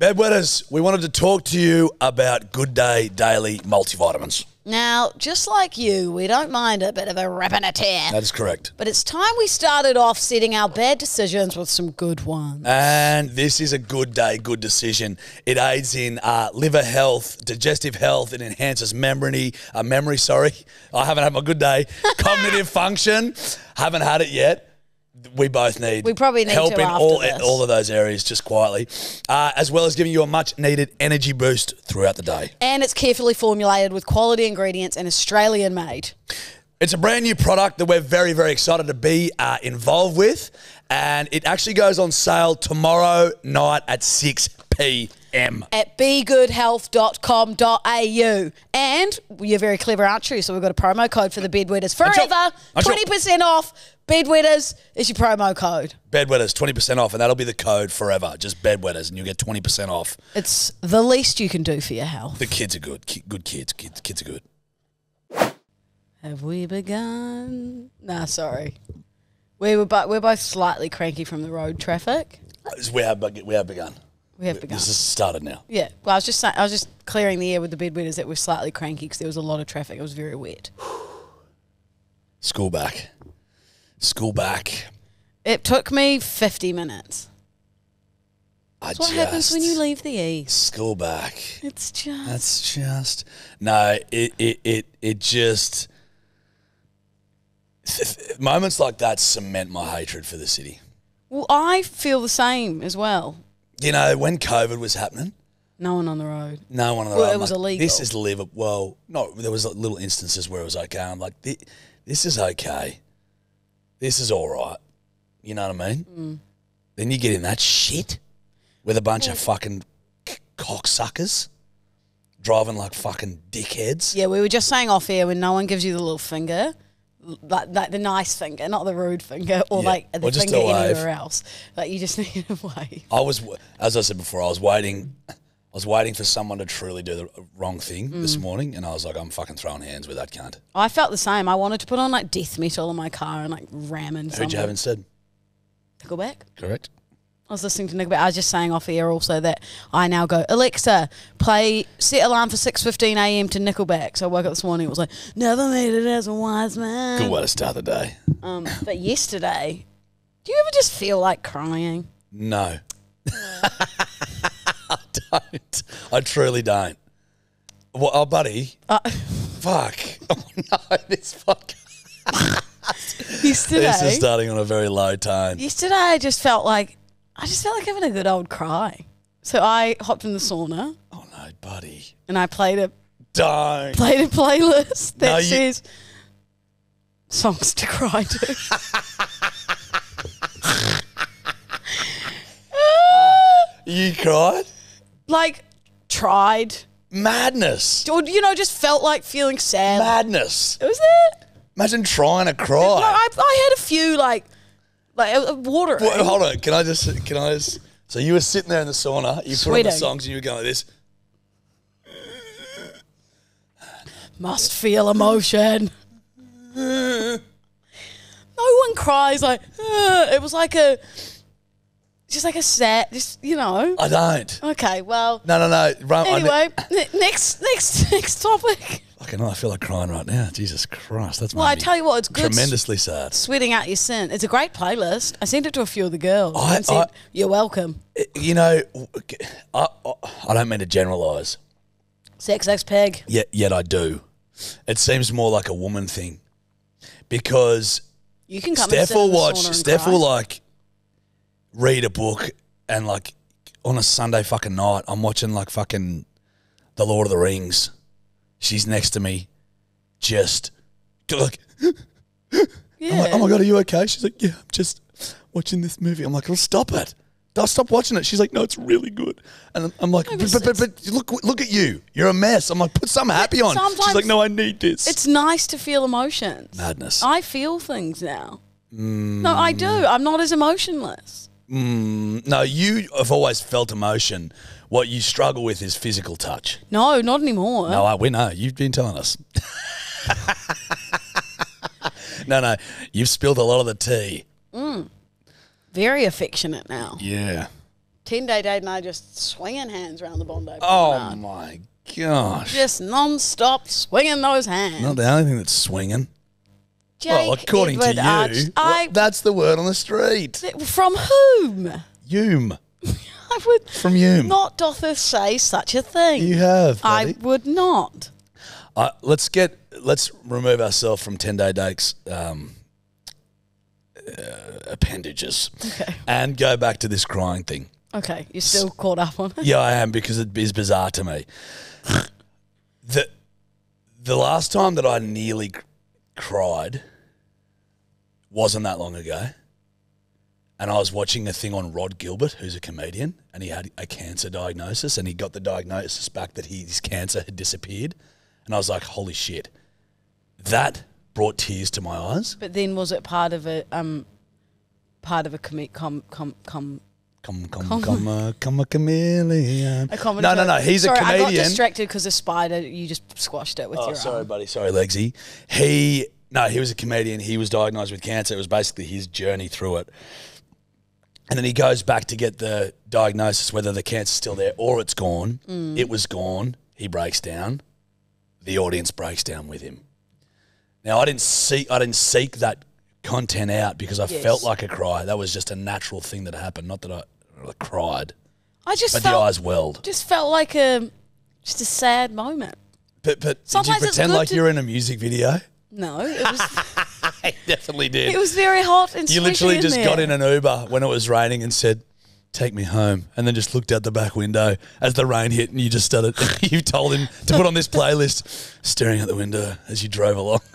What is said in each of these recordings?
Bedwetters, we wanted to talk to you about Good Day Daily multivitamins. Now, just like you, we don't mind a bit of a rip and a tear. That is correct. But it's time we started off setting our bad decisions with some good ones. And this is a good day, good decision. It aids in uh, liver health, digestive health. It enhances memory. Uh, memory, sorry, I haven't had my good day. Cognitive function, haven't had it yet. We both need. We probably need help in all this. all of those areas, just quietly, uh, as well as giving you a much needed energy boost throughout the day. And it's carefully formulated with quality ingredients and Australian made. It's a brand new product that we're very, very excited to be uh, involved with. And it actually goes on sale tomorrow night at 6 p.m. At begoodhealth.com.au. And you're very clever, aren't you? So we've got a promo code for the bedwetters forever. I'm sure. 20% off. Bedwetters is your promo code. Bedwetters, 20% off, and that'll be the code forever. Just bedwetters, and you'll get 20% off. It's the least you can do for your health. The kids are good. Ki- Good kids. Kids, kids are good. Have we begun? Nah, sorry. We were bo- we're both slightly cranky from the road traffic. We have, we have begun. We have begun. This has started now. Yeah. Well, I was just saying, I was just clearing the air with the bedwetters that were slightly cranky because there was a lot of traffic. It was very wet. School back. School back. It took me 50 minutes. I That's what happens when you leave the east. School back. It's just. That's just no. It it it it just moments like that cement my hatred for the city. well, I feel the same as well. You know, when COVID was happening, No one on the road. no one on the Well, road. it I'm was like, illegal. This is live. Well, no, there was like little instances where it was okay. I'm like, "Thi- this is okay. This is all right. You know what I mean? Mm. Then you get in that shit with a bunch of fucking c- cocksuckers driving like fucking dickheads. Yeah, we were just saying off air when no one gives you the little finger, like, like the nice finger, not the rude finger, or Yeah, like the or finger anywhere else. Like you just need a wave. I was, as I said before, I was waiting. I was waiting for someone to truly do the wrong thing this Mm. morning, and I was like, I'm fucking throwing hands with that cunt. I felt the same. I wanted to put on like death metal in my car and like ram in Who'd you have instead? Nickelback. Correct. I was listening to Nickelback. I was just saying off air also that I now go Alexa, play set alarm for six fifteen a.m. to Nickelback. So I woke up this morning. It was like never made it as a wise man. Good way to start the day. Um, but yesterday, do you ever just feel like crying? No. I don't. I truly don't. Well, oh, buddy. Uh, Fuck. Oh, no. This podcast. yesterday, This is starting on a very low tone. yesterday I just felt like I just felt like having a good old cry. So I hopped in the sauna Oh, no, buddy. and I played a Don't. played a playlist that No, you- says songs to cry to. You cried? like tried Madness. or you know just felt like feeling sad. Madness. Was it? Imagine trying to cry. I, I had a few like like uh, water. Well, hold on. Can I just? Can I just? So you were sitting there in the sauna. You put on the songs and you were going like this. Must feel emotion. no one cries like "Uh," it was like a just like a set, just you know. I don't. Okay, well No, no, no. Run, I ne- anyway, ne- next next next topic. Fucking hell, oh, I feel like crying right now. Jesus Christ, that's Well, I tell you what, it's good. tremendously sad. Sweating out your sin. It's a great playlist. I sent it to a few of the girls. I- and said, I- You're welcome. Eh, you know, I, I, I don't mean to generalise, Sex X Peg. yet yet I do. It seems more like a woman thing because You can come and Steph sit in will the watch. sauna and Steph cry. will like read a book and like on a Sunday fucking night, I'm watching like fucking The Lord of the Rings. She's next to me, just like, yeah. I'm like, oh my god, are you okay? She's like, yeah, I'm just watching this movie. I'm like, well, stop it. I'll stop watching it. She's like, no, it's really good. And I'm- like, but, but but, but, look, look at you. You're a mess. I'm like, put something happy on. She's like, no, I need this. It's nice to feel emotions. madness. I feel things now. No, I do. I'm not as emotionless. Mm, no, you have always felt emotion. What you struggle with is physical touch. No, not anymore. No, I, we know. You've been telling us. no, no. You've spilled a lot of the tea. Mm. Very affectionate now. Yeah. 10 day date and I just swinging hands around the Bondi. Oh promenade. my gosh. Just non stop swinging those hands. Not the only thing that's swinging. Jake well, according Edward to you, Arch- I, that's the word on the street. from whom? Hume. I would From you. not dotheth say such a thing. you have. I would not. Uh, let's get let's remove ourselves from ten day dates um, uh, appendages Okay. and go back to this crying thing. Okay, you're still caught up on it. Yeah, I am because it is bizarre to me. the The last time that I nearly c- cried wasn't that long ago, and I was watching a thing on Rod Gilbert, who's a comedian, and he had a cancer diagnosis, and he got the diagnosis back that he, his cancer had disappeared, and I was like, "Holy shit!" That brought tears to my eyes. But then was it part of a um part of a com com com com Come, come, Com- come, uh, come a chameleon. a comedy? No, no, no. He's Sorry, a comedian. I got distracted because the spider. You just squashed it with Oh, your sorry, arm. buddy. Sorry, Legsy. He no, he was a comedian. He was diagnosed with cancer. It was basically his journey through it. And then he goes back to get the diagnosis, whether the cancer's still there or it's gone. Mm. It was gone. He breaks down. The audience breaks down with him. Now I didn't seek I didn't seek that content out because I Yes. felt like a cry. That was just a natural thing that happened. Not that I, I cried, I just but the felt eyes welled. just felt like a just a sad moment. But but Sometimes did you pretend like to- you're in a music video? No, it was I definitely did. it was very hot and You literally just there. got in an Uber when it was raining and said, "Take me home," and then just looked out the back window as the rain hit, and you just started. you told him to put on this playlist, staring out the window as you drove along.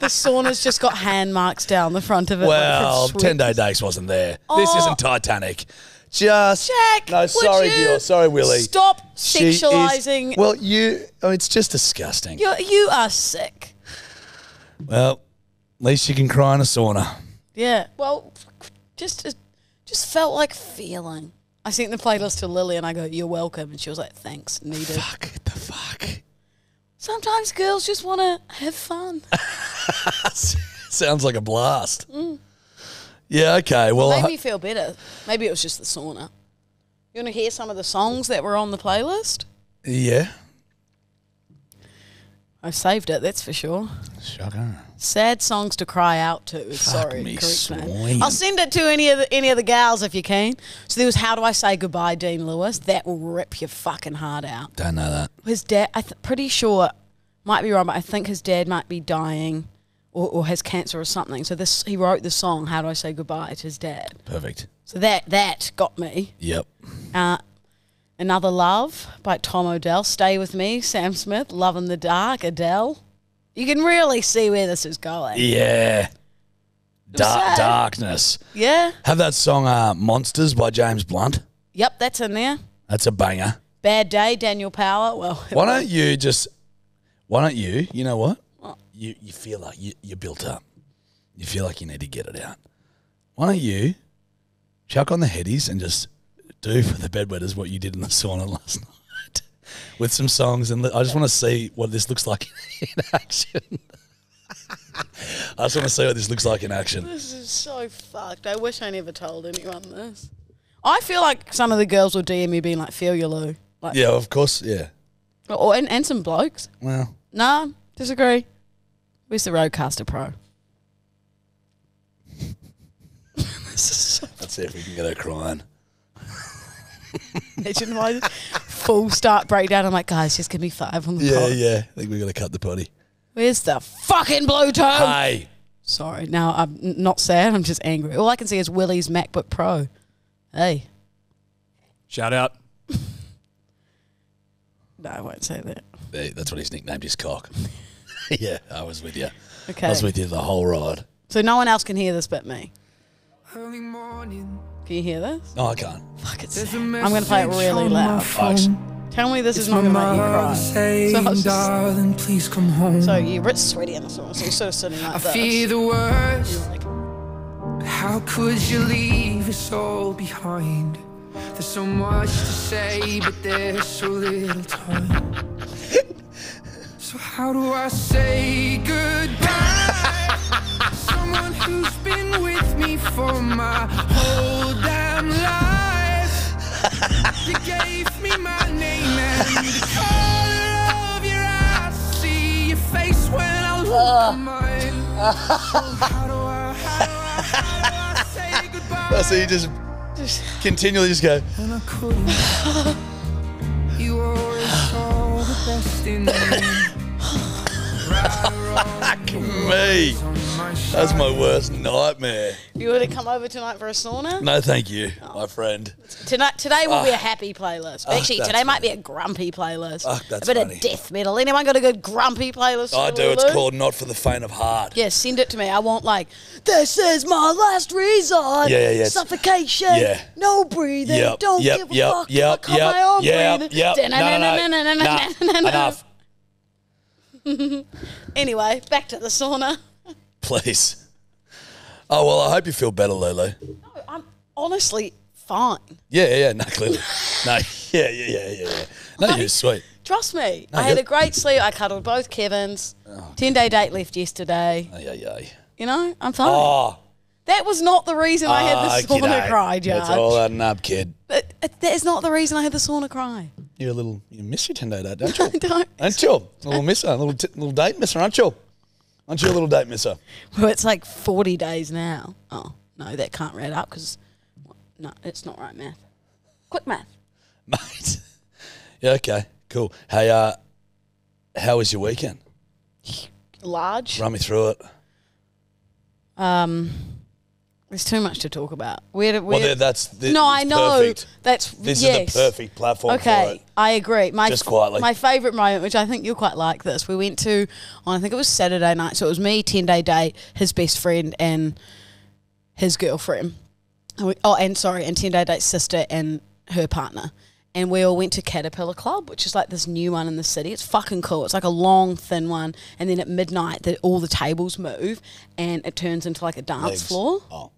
The sauna's just got hand marks down the front of it. like Well, from ten day dates wasn't there. This Oh. isn't Titanic. Just Jack, No, sorry, dear. Sorry, Willie. Stop She is- sexualizing. well, you. Oh, it's just disgusting. you you are sick. Well, least you can cry in a sauna. Yeah. Well, just just felt like feeling. I sent the playlist to Lily and I go, "You're welcome," and she was like, "Thanks, needed." Fuck the fuck. Sometimes girls just want to have fun. Sounds like a blast. Yeah. Okay. Well, Made I- me feel better. Maybe it was just the sauna. You want to hear some of the songs that were on the playlist? yeah. I saved it, that's for sure. Shocker. Sad songs to cry out to. Sorry, me. I'll send it to any of the any of the gals if you can. So there was "How Do I Say Goodbye," Dean Lewis. That will rip your fucking heart out. Don't know that. His dad, I'm th- pretty sure, might be wrong, but I think his dad might be dying, or, or has cancer or something. So this he wrote the song "How Do I Say Goodbye" to his dad. Perfect. So that that got me. Yep. Uh, Another Love by Tom Odell. Stay with me, Sam Smith. Love in the Dark, Adele. You can really see where this is going. Yeah. Dark, sad. darkness. Yeah. Have that song uh, Monsters by James Blunt. Yep, that's in there. That's a banger. Bad Day, Daniel Powter. Well, Why don't you just, why don't you, you know what? You, you feel like you, you're built up. You feel like you need to get it out. Why don't you chuck on the headies and just do for the bedwetters what you did in the sauna last night with some songs? And I just want to see what this looks like in action. I just want to see what this looks like in action. This is so fucked. I wish I never told anyone this. I feel like some of the girls will DM me being like, feel your Lou. Like, Yeah, of course. Yeah. or, and, and some blokes. Well, Nah, disagree. Where's the RODECaster Pro? this is so let's see if we can get her crying. Imagine my full start breakdown. I'm like, guys, just give me five on the Yeah, pot. yeah. I think we're going to cut the potty. Where's the fucking blue tone? Hey. Sorry, now I'm n- not sad. I'm just angry. All I can see is Willie's MacBook Pro. Hey, Shout out. no, I won't say that. Hey, That's what he's nicknamed his cock. yeah, I was with you. Okay. I was with you the whole ride. So no one else can hear this but me. Early morning. Can you hear this? No, I can't. Fuck, it's There's sad. a I'm going to play it really loud. phone. Tell me this is not going to my make you cry. saying, So I was just- darling, please come home. So you were sweaty in the song, so you're sort of sitting like I this. fear the worst. Like, How could you leave us all behind? There's so much to say, but there's so little time. So how do I say goodbye? Someone who's been with me for my whole damn life. You gave me my name and the color of your eyes. See your face when I look at mine. So how do I, how do I, how do I say goodbye? So you just continually just go, And I couldn't. You always saw the best in me. Wrong, me. That's my worst nightmare. You want to come over tonight for a sauna? No, thank you, my friend. Tonight, today will be a happy playlist. Ah, Actually, that's today might be a grumpy playlist. Ah, that's a bit funny. of death metal. Anyone got a good grumpy playlist? I for do. It's Lulu? called Not for the Faint of Heart. Yeah, send it to me. I want like this is my last resort. Yeah, yeah, yeah. Suffocation. Yeah. No breathing. Yep, Don't yep, give a yep, fuck. yep, I cut yep, my own yep, breathing. yep. No, no, no. Nah, enough. Anyway, back to the sauna. Please. Oh, well, I hope you feel better, Lulu. I'm honestly fine. Yeah, yeah, yeah. No, clearly. No, yeah, yeah, yeah, yeah, yeah. No, you're sweet. Trust me. No, I had a great sleep. I cuddled both Kevins. Oh, Ten day date left yesterday. Ay, ay, ay. You know, I'm fine. Oh, That was not the reason I had the sauna okey-doke. cry, Judge. It's all adding up, kid. But uh, that is not the reason I had the sauna cry. You're a little, you miss your 10 day date, don't you? I don't. Aren't you? A little misser, a little, t- little date misser, aren't you? Aren't you a little date misser? Well, it's like 40 days now. Oh, no, that can't add up because, no, it's not right math. Quick math. Mate. Yeah, okay, cool. Hey, uh, how was your weekend? Large. Run me through it. Um, there's too much to talk about. Where, Well, where, there- that's the, no, I know. Perfect. That's This yes. is the perfect platform for Okay, it. I agree. My Just quietly. my favourite moment, which I think you'll quite like this, we went to on I think it was Saturday night. So it was me, ten day date, his best friend, and his girlfriend. And we, oh, and sorry, and ten day date's sister and her partner. And we all went to Caterpillar Club, which is like this new one in the city. It's fucking cool. It's like a long, thin one, and then at midnight, the, all the tables move, and it turns into like a dance Legs. floor. Oh,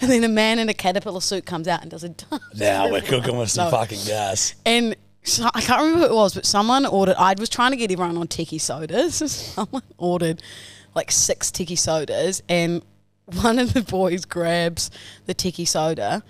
And then a man in a caterpillar suit comes out and does a dance. now we're cooking with some No. fucking gas. And so, I can't remember who it was, but someone ordered. I was trying to get everyone on tiki sodas. someone ordered like six tiki sodas, and one of the boys grabs the tiki soda,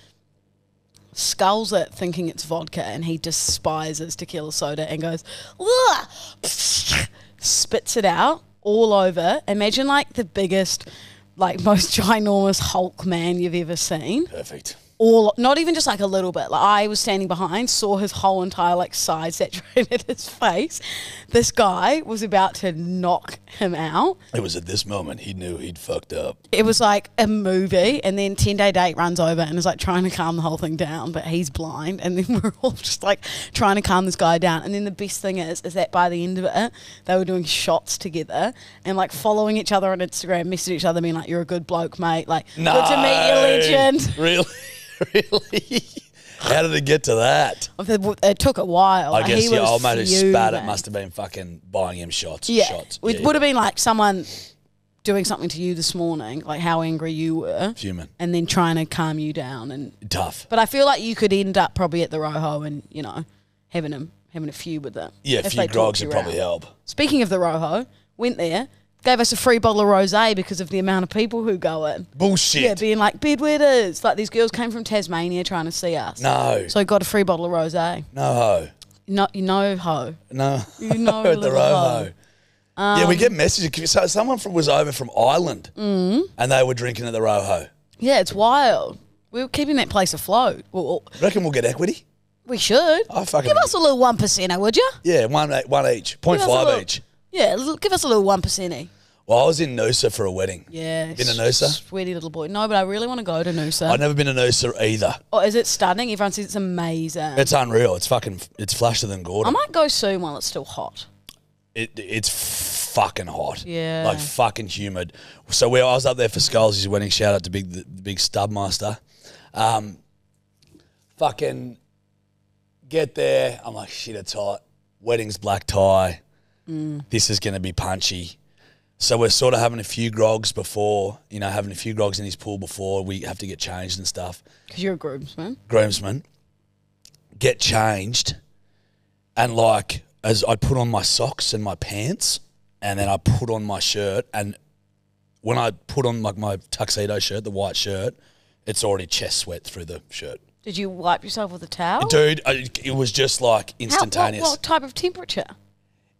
sculls it, thinking it's vodka, and he despises tequila soda and goes, "Ugh," spits it out all over. Imagine like the biggest, like most ginormous Hulk man you've ever seen Perfect. All not even just like a little bit. Like I was standing behind, saw his whole entire like side saturated his face. This guy was about to knock him out. It was at this moment he knew he'd fucked up. It was like a movie, and then ten day date runs over and is like trying to calm the whole thing down, but he's blind, and then we're all just like trying to calm this guy down. And then the best thing is, is that by the end of it, they were doing shots together and like following each other on Instagram, messaging each other, being like, "You're a good bloke, mate." Like, no. good to meet you, legend. Really? really? How did it get to that? It took a while. I guess he your old mate who spat it must have been fucking buying him shots. Yeah, Shots. it Yeah, would have been like someone doing something to you this morning, like how angry you were, Human. and then trying to calm you down. And Tough. but I feel like you could end up probably at the Rojo and you know having a having a few with them. Yeah, a few grogs would probably help. Speaking of the Rojo, went there, gave us a free bottle of rosé because of the amount of people who go in. Bullshit. Yeah, being like bedwetters. Like these girls came from Tasmania trying to see us. no. So I got a free bottle of rosé. no ho. No, you know, ho. No. You know, at the ho. yeah, we Um, get messages. So someone from, was over from Ireland Mm. and they were drinking at the Roho. Yeah, it's wild. We are keeping that place afloat. Well, Reckon we'll get equity? we should. I fucking Give us a little one percenter, would you? yeah, one one each, point five little- each. Yeah, l- give us a little one percenty. Well, I was in Noosa for a wedding. Yeah. Been to Noosa? Sweetie little boy. No, but I really want to go to Noosa. I've never been to Noosa either. Oh, is it stunning? Everyone says it's amazing. It's unreal. It's fucking. It's flasher than Gordon. I Gordon. might go soon while it's still hot. It, it's fucking hot. Yeah. Like fucking humid. So we, I was up there for Skulls' wedding. Shout out to big the, the big Stubmaster. Um, fucking get there. I'm like, shit, it's hot. Wedding's black tie. This is going to be punchy. So we're sort of having a few grogs before, you know, having a few grogs in his pool before we have to get changed and stuff. Because you're a groomsman. groomsmen get changed and like as I put on my socks and my pants and then I put on my shirt and when I put on like my tuxedo shirt, the white shirt, it's already chest sweat through the shirt. Did you wipe yourself with a towel? Dude, I- it was just like How- instantaneous. what, what type of temperature?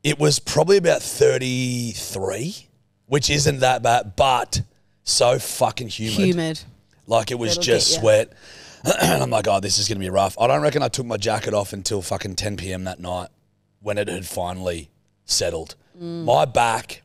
It was probably about 33, which isn't that bad, but so fucking humid. Humid. Like it was That'll just get ya. sweat. and I'm like, oh, this is going to be rough. I don't reckon I took my jacket off until fucking 10 p.m. that night when it had finally settled. Mm. My back,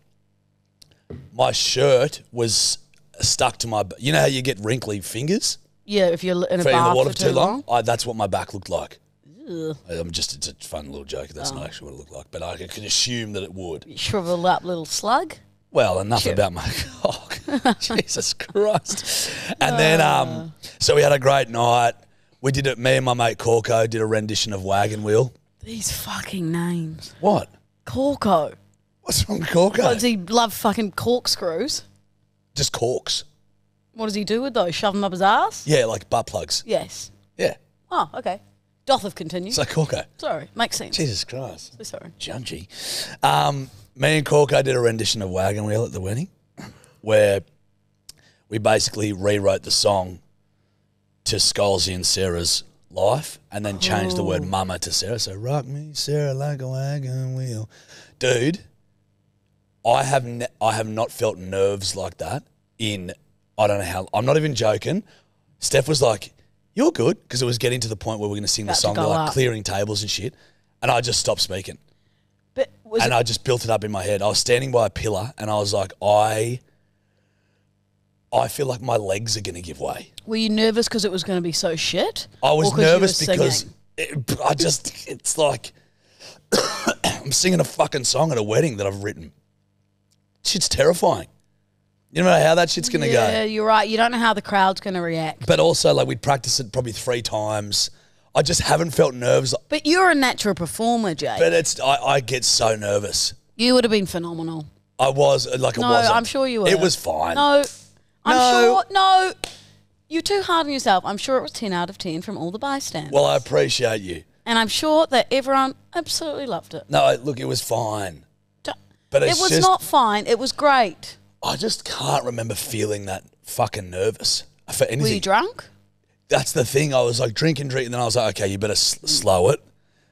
my shirt was stuck to my. You know how you get wrinkly fingers Yeah, if you're in a for in bath the water for too long? I, that's what my back looked like. I'm just, it's a fun little joke. That's Oh. not actually what it looked like, but I could assume that it would. Shrivel up little slug. Well, enough Sure. about my cock. Jesus Christ. And then, um, so we had a great night. We did it, me and my mate Corco did a rendition of Wagon Wheel. These fucking names. What? Corko. What's wrong with Corco? Does he love fucking corkscrews? Just corks. What does he do with those? Shove them up his ass? Yeah, like butt plugs. Yes. Yeah. Oh, okay. Doth have continued. So Corco. Sorry, makes sense. Jesus Christ. So sorry. Judgy. Um, me and Corco did a rendition of Wagon Wheel at the wedding where we basically rewrote the song to Scalzi and Sarah's life and then changed the word mama to Sarah. So rock me, Sarah, like a wagon wheel. Dude, I have ne- I have not felt nerves like that in I don't know how I'm not even joking. Steph was like, You're good because it was getting to the point where we're gonna sing the to song, like up. clearing tables and shit. And I just stopped speaking But was and it, I just built it up in my head. I was standing by a pillar, and I was like, I, I feel like my legs are going to give way. were you nervous because it was going to be so shit? I was Or 'cause you nervous were because singing? it, I just, it's like I'm singing a fucking song at a wedding that I've written. Shit's terrifying. You don't know how that shit's going to go. Yeah, go. you're right. You don't know how the crowd's going to react. But also, like we'd practiced it probably three times. I just haven't felt nerves. But you're a natural performer, Jake. But it's I, I get so nervous. you would have been phenomenal. I was uh, like, it No, was. I'm sure you were. It was fine. No, I'm No. sure. No, you're too hard on yourself. I'm sure it was 10 out of 10 from all the bystanders. Well, I appreciate you. and I'm sure that everyone absolutely loved it. No, look, it was fine. But it was just- not fine. It was great. I just can't remember feeling that fucking nervous for anything. Were you drunk? That's the thing. I was like drinking, drinking, and then I was like, okay, you better s- slow it.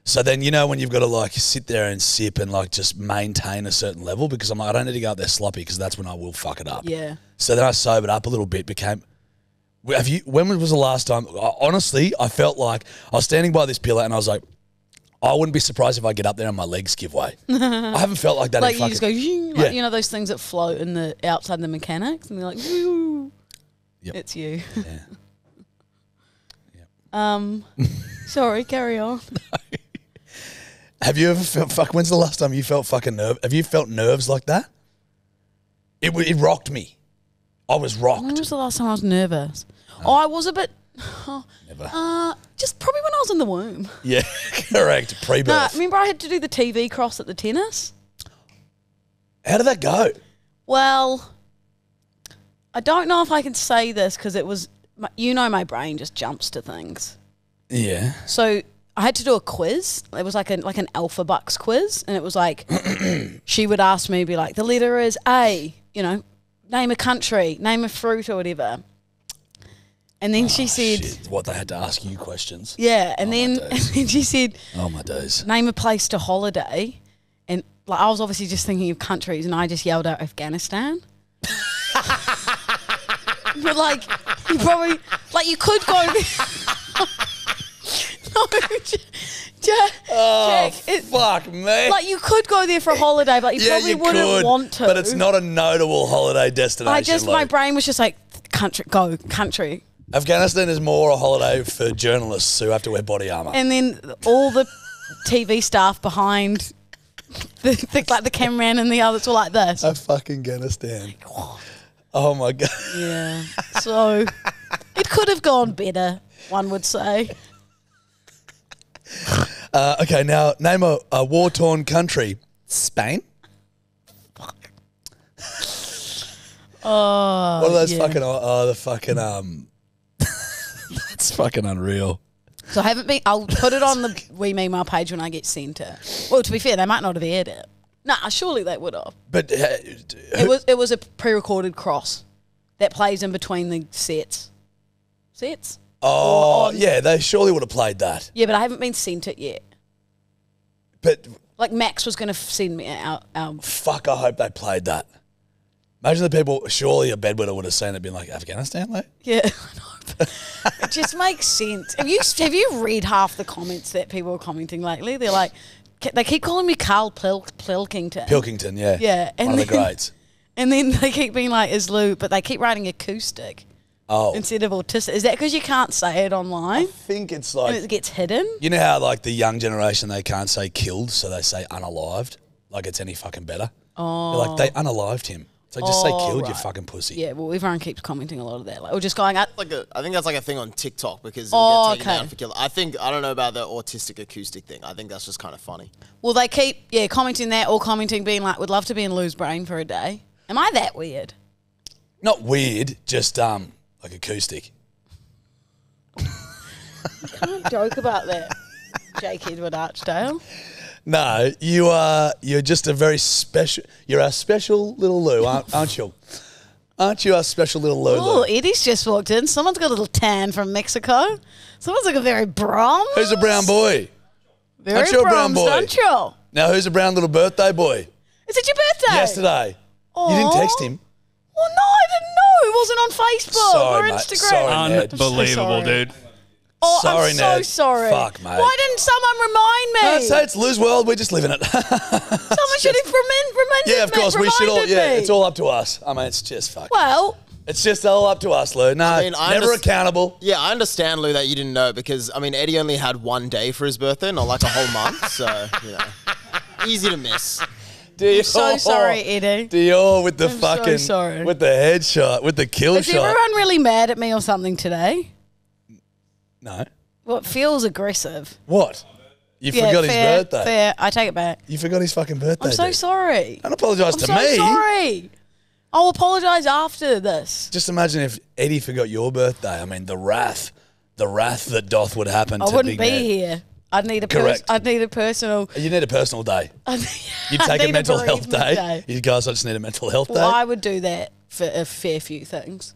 So then you know when you've got to like sit there and sip and like just maintain a certain level because I'm like I don't need to go out there sloppy because that's when I will fuck it up. Yeah. So then I sobered up a little bit. Became. Have you? When was the last time? I- Honestly, I felt like I was standing by this pillar and I was like, I wouldn't be surprised if I get up there and my legs give way. I haven't felt like that. Like in you just go, fucking- like, Yeah. you know, those things that float in the outside the mechanics, and they're like, "Woo." Yep. it's you. Yeah. Um, sorry, carry on. Have you ever felt fuck? When's the last time you felt fucking nerve? Have you felt nerves like that? It w- it rocked me. I was rocked. When was the last time I was nervous? Oh, I was a bit. Never. Uh, just probably when I was in the womb. Yeah, correct. Pre-birth. remember I had to do the TV cross at the tennis. How did that go? Well, I don't know if I can say this because it was, my- you know, my brain just jumps to things. Yeah. So I had to do a quiz. It was like a like an Alpha Bucks quiz, and it was like she would ask me, be like, the letter is A. You know, name a country, name a fruit or whatever. And then she ah, said, Oh, Shit, what they had to ask you questions. yeah, and Oh, then and days. then she said, Oh my days. name a place to holiday, and like I was obviously just thinking of countries, and I just yelled out Afghanistan. but like, you probably like you could go. no, J- J- Oh Jack, it- fuck me. like you could go there for a holiday, but you probably wouldn't want to. but it's not a notable holiday destination. I just my Luke. brain was just like country, go country, Afghanistan is more a holiday for journalists who have to wear body armor. and then all the TV staff behind. The, the, like the cameraman and the others were like this. a fucking Afghanistan. Oh my god. Yeah. So it could have gone better, one would say. Uh, okay, now name a, a war torn country. Spain. Oh. What are those yeah. fucking? Oh, the fucking um. That's fucking unreal. So I haven't been. I'll put it on the We Mean Well page when I get sent it. Well, to be fair, they might not have aired it. Nah, surely they would have. But uh, It was it was a pre-recorded cross that plays in between the sets. Sets? Oh, yeah, they surely would have played that. Yeah, but I haven't been sent it yet. But Like Max was going to send me our, our fuck, I hope they played that. Imagine the people, surely a bedwetter would have seen it, been like, Afghanistan, mate? yeah. I know, but it just makes sense. Have you have you read half the comments that people are commenting lately? They're like, they keep calling me Carl Plil- Pilkington. Pilkington, yeah. Yeah, and One of the then- greats. and then they keep being like, is Lou, but they keep writing acoustic Oh. instead of autistic. Is that because you can't say it online I think it's and like, it gets hidden? you know how like the young generation, they can't say killed, so they say unalived? Like it's any fucking better. Oh. like, they oh. unalived him. So just say killed, you right. fucking pussy. Yeah, well, everyone keeps commenting a lot of that. Like, we're just going, I, like a, I think that's like a thing on TikTok because Oh, it'll get taken okay. down for kill. I think I don't know about the autistic acoustic thing. I think that's just kind of funny. well, they keep, yeah, commenting that or commenting being like, would love to be in Lou's brain for a day. Am I that weird? Not weird, just um like acoustic. Can't joke about that. Jake Edward Archdale. No, you are. You're just a very special. You're a special little Lou, aren't, aren't you? Aren't you a special little Lulu? Oh, Eddie's just walked in. Someone's got a little tan from Mexico. Someone's like a very brown. Who's a brown boy? Very Aren't you a brown bronzed, boy? aren't you? Now, who's a brown little birthday boy? Is it your birthday? Yesterday. You didn't text him. Well, no, I didn't know. It wasn't on Facebook Sorry, or mate. Instagram. Sorry, Ned. Unbelievable, sorry. dude. Oh, Sorry, I'm so Ned. sorry. Fuck, mate. Why didn't someone remind me? No, say it's Lou's world. We're just living it. someone should have remind, reminded yeah, of me. course. We should all. reminded Yeah, me. it's all up to us. I mean, it's just fuck. Well, It's just all up to us, Lou. No, mean, I never underst- accountable. Yeah, I understand, Lou, that you didn't know because I mean Eddie only had one day for his birthday, not like a whole month. So you know, easy to miss. Dior. so sorry, Eddie. Dior with the I'm so fucking sorry. with the headshot, with the kill Is shot. everyone really mad at me or something today? No. Well, it feels aggressive. What? You Yeah, forgot fair, his birthday. Fair. I take it back. You forgot his fucking birthday. I'm so dude. sorry. Don't apologise I'm to so me. sorry. I'll apologise after this. Just imagine if Eddie forgot your birthday. I mean, the wrath, the wrath that doth would happen. I to wouldn't Big be Ned. here. I'd need a pers- Correct. I'd need a personal. You need a personal day. I'd, You'd I'd take a mental health day. You guys, I just need a mental health Well, day. I would do that for a fair few things.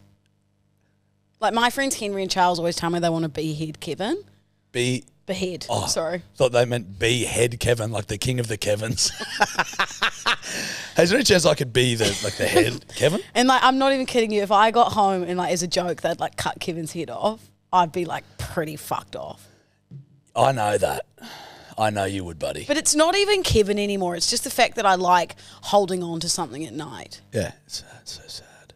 Like my friends Henry and Charles always tell me they want to behead Kevin. Be Behead. Oh. Sorry. thought they meant be head Kevin, like the king of the Kevins. Is there any chance I could be the like the head Kevin? And like I'm not even kidding you. If I got home and like as a joke they'd like cut Kevin's head off, I'd be like pretty fucked off. I know that. I know you would, buddy. But it's not even Kevin anymore. It's just the fact that I like holding on to something at night. Yeah, it's sad, so sad.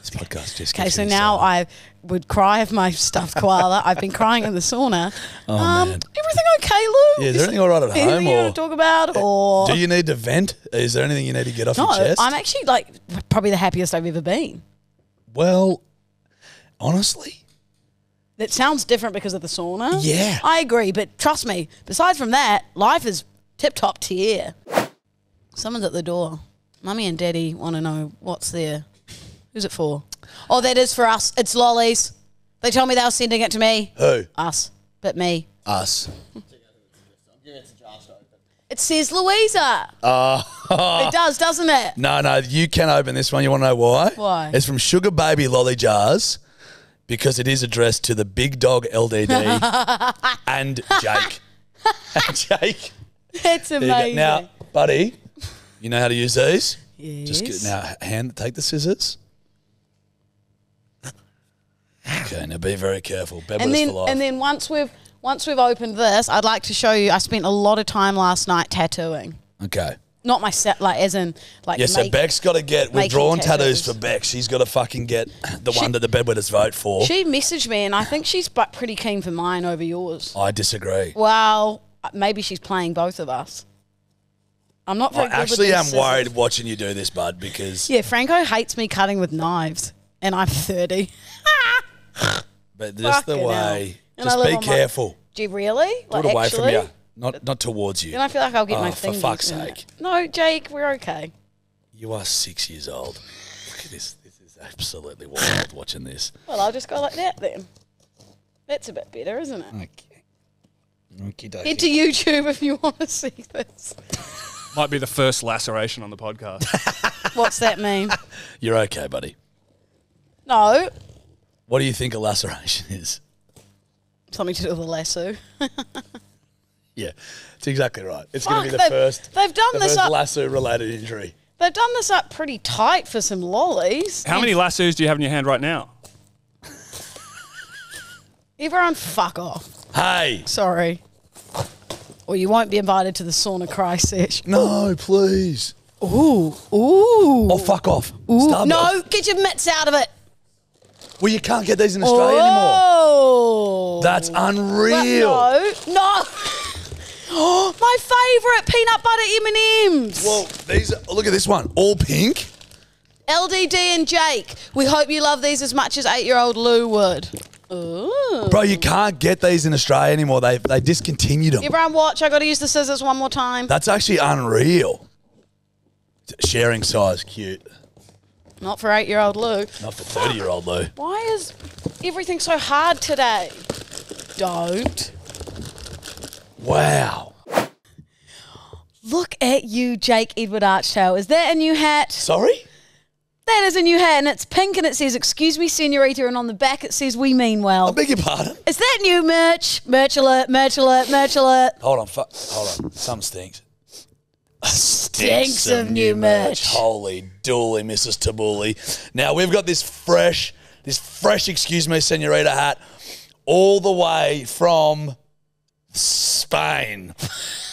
This podcast just Okay, so now sad. I would cry of my stuffed koala. I've been crying in the sauna. Oh, um, man. everything okay, Lou? Yeah, is there anything all right at anything home, you want to talk about? Or Do you need to vent? Is there anything you need to get off no? your chest? I'm actually like probably the happiest I've ever been. well, honestly, It sounds different because of the sauna. Yeah. I agree, but trust me. Besides from that, life is tip top tier. Someone's at the door. Mummy and Daddy want to know what's there. Who's it for? Oh, that is for us. It's lollies. They told me they were sending it to me. who? Us, but me. Us. It says Louisa. Oh. it does, doesn't it? No, no, you can open this one. You want to know why? Why? It's from Sugar Baby Lolly Jars because it is addressed to the big dog LDD and Jake. and Jake. It's There you go. amazing. Now, buddy, you know how to use these? Just Yes. get, now, hand, take the scissors. Okay, now be very careful. Bed and then for life. and then once we've once we've opened this, I'd like to show you. I spent a lot of time last night tattooing. okay. Not my set, like as in like. Yeah, so make- Beck's got to get, we've making drawn tattoos tattoos. for Beck. She's got to fucking get the one that the bedwetters vote for. She messaged me, and I think she's bu- pretty keen for mine over yours. I disagree. Well, maybe she's playing both of us. I'm not I actually am scissors. worried watching you do this, bud, because Yeah, Franco hates me cutting with knives, and I'm 30. but just the Fucking hell. way, And I just live be on my- careful. Do you really? Do Like, it away actually? from you, not not towards you. Then I feel like I'll get Oh, my for fingers. fuck's in sake. No, Jake, we're okay. You are six years old. Look at this. This is absolutely wild watching this. Well, I'll just go like that then. That's a bit better, isn't it? Okay. Okie Head to YouTube if you want to see this. Might be the first laceration on the podcast. What's that mean? You're okay, buddy. No, What do you think a laceration is? Something to do with a lasso. Yeah, it's exactly right. It's going to be the they've- first. they've done the this first up- lasso-related injury. They've done this up pretty tight for some lollies. How many lassos do you have in your hand right now? Everyone, fuck off. Hey, Sorry. Or you won't be invited to the sauna cry sesh. no, please. Ooh, ooh. Oh, fuck off. Ooh. Starbucks. No, get your mitts out of it. Well, you can't get these in Australia anymore. Oh. That's But unreal. no, no. Oh, my favourite peanut butter M&Ms. Well, these. Are, look at this one. All pink. LDD and Jake. We hope you love these as much as eight-year-old Lou would. Ooh. Bro, you can't get these in Australia anymore. They they discontinued them. Everyone watch. I got to use the scissors one more time. That's actually unreal. Sharing size, cute. Not for eight-year-old Lou. Not for 30 year old though. Why is everything so hard today? Don't. Wow. Look at you, Jake Edward Archdale. Is that a new hat? Sorry? That is a new hat, and it's pink, and it says "Excuse me, Senorita," and on the back it says "We mean well." I beg your pardon. Is that new merch? Merch alert! Merch alert! Merch alert! Hold on, fu- hold on. Some stinks. Stinks of new merch. Holy dooly, Mrs. Tabuli. Now we've got this fresh, this fresh, excuse me, senorita hat, all the way from Spain.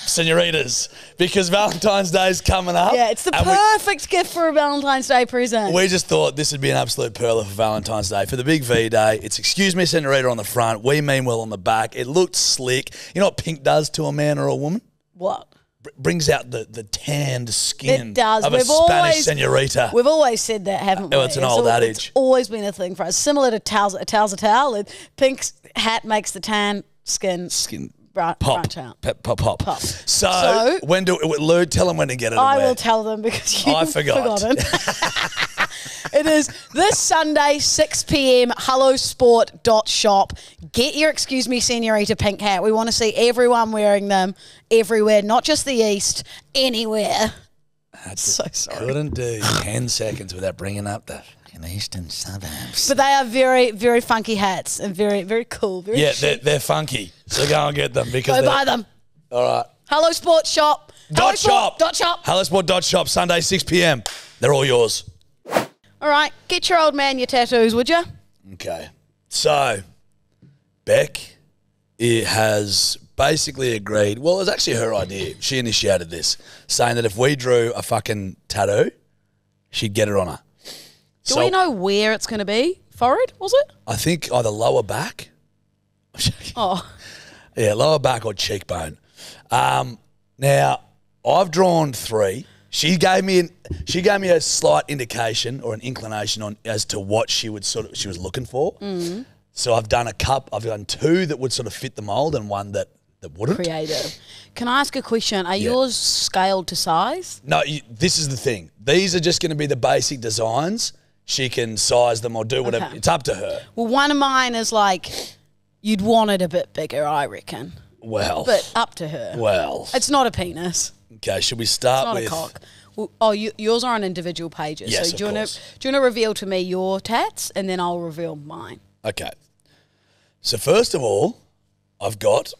Senoritas, because Valentine's Day is coming up. Yeah, it's the and we- perfect gift for a Valentine's Day present. We just thought this would be an absolute perler for Valentine's Day. For the big V Day, it's Excuse Me Senorita on the front, We Mean Well on the back. It looked slick. You know what pink does to a man or a woman? what? Br- brings out the, the tanned skin It does. of We've Spanish always- senorita. We've always said that, haven't oh, we? Oh, it's an old al- adage. It's always been a thing for us. Similar to towels, a towel's a towel. Pink hat makes the tan skin, Skin bra- pop. branch out. Pop, pop. Pop. So, So- when do Lou, tell them when to get it. I where. will tell them because you I forgot. forgotten. it is this Sunday, 6 p.m. HelloSport.shop. Get your excuse me, senorita pink hat. We want to see everyone wearing them everywhere, not just the East, anywhere. That's so sorry. Couldn't do 10 seconds without bringing up the fucking eastern suburbs. But they are very, very funky hats and very, very cool. Very yeah, they're, they're funky. So go and get them because Go buy them. All right. Hello Sport Shop. Dot shop. Dot shop. HelloSport.shop, Sunday, 6 p.m. They're all yours. All right, get your old man your tattoos, would you? Okay. So, Beck it has basically agreed. Well, it was actually her idea. She initiated this, saying that if we drew a fucking tattoo, she'd get it on her. Do we know where it's going to be? Forehead, was it? I think either lower back. Oh, Yeah, lower back or cheekbone. Um, now, I've drawn three. She gave me an, she gave me a slight indication or an inclination on as to what she would sort of she was looking for. Mm-hmm. So I've done a cup. I've done two that would sort of fit the mold and one that that wouldn't. creative. Can I ask a question? Are Yeah. yours scaled to size? No, you, this is the thing. These are just going to be the basic designs. She can size them or do whatever. Okay. It's up to her. Well, one of mine is like you'd want it a bit bigger, I reckon, Well, but up to her. well. It's not a penis. Okay, should we start not with? a cock. Well, oh, you, yours are on individual pages. Yes, so of do you to do you want to reveal to me your tats, and then I'll reveal mine. Okay. So first of all, I've got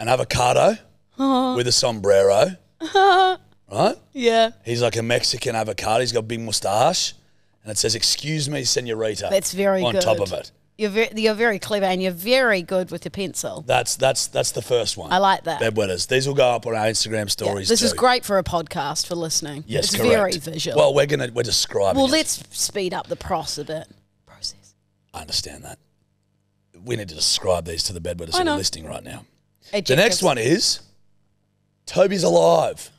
an avocado with a sombrero. right? Yeah, He's like a Mexican avocado. He's got a big mustache. And it says, Excuse me, senorita. that's very on good. top of it. You're very, you're very clever, and you're very good with your pencil. That's that's that's the first one. I like that. Bedwetters. These will go up on our Instagram stories. this is too. great for a podcast for listening. Yes, it's correct. very visual. Well, we're gonna we're describing. well, it. let's speed up the process a bit. Process. I understand that. We need to describe these to the bedwetters who are listening right now. The next one is Toby's alive.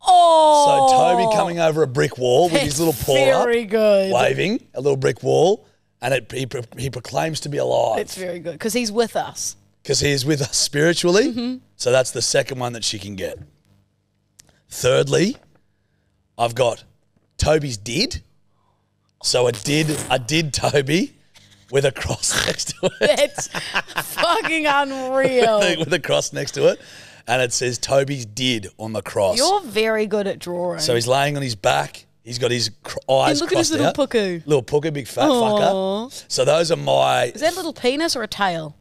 Oh, So Toby coming over a brick wall with his little paw very up, good. waving a little brick wall, and it, he, he proclaims to be alive It's very good because he's with us. because he is with us spiritually. Mm-hmm. So that's the second one that she can get. Thirdly, I've got Toby's did. So a did a did Toby with a cross next to it. It's fucking unreal. with a cross next to it, and it says Toby's did on the cross. You're very good at drawing. so he's laying on his back. He's got his cr- eyes look at his crossed little out. puku. Little puka, big fat fucker. So those are my. Is that a little penis or a tail?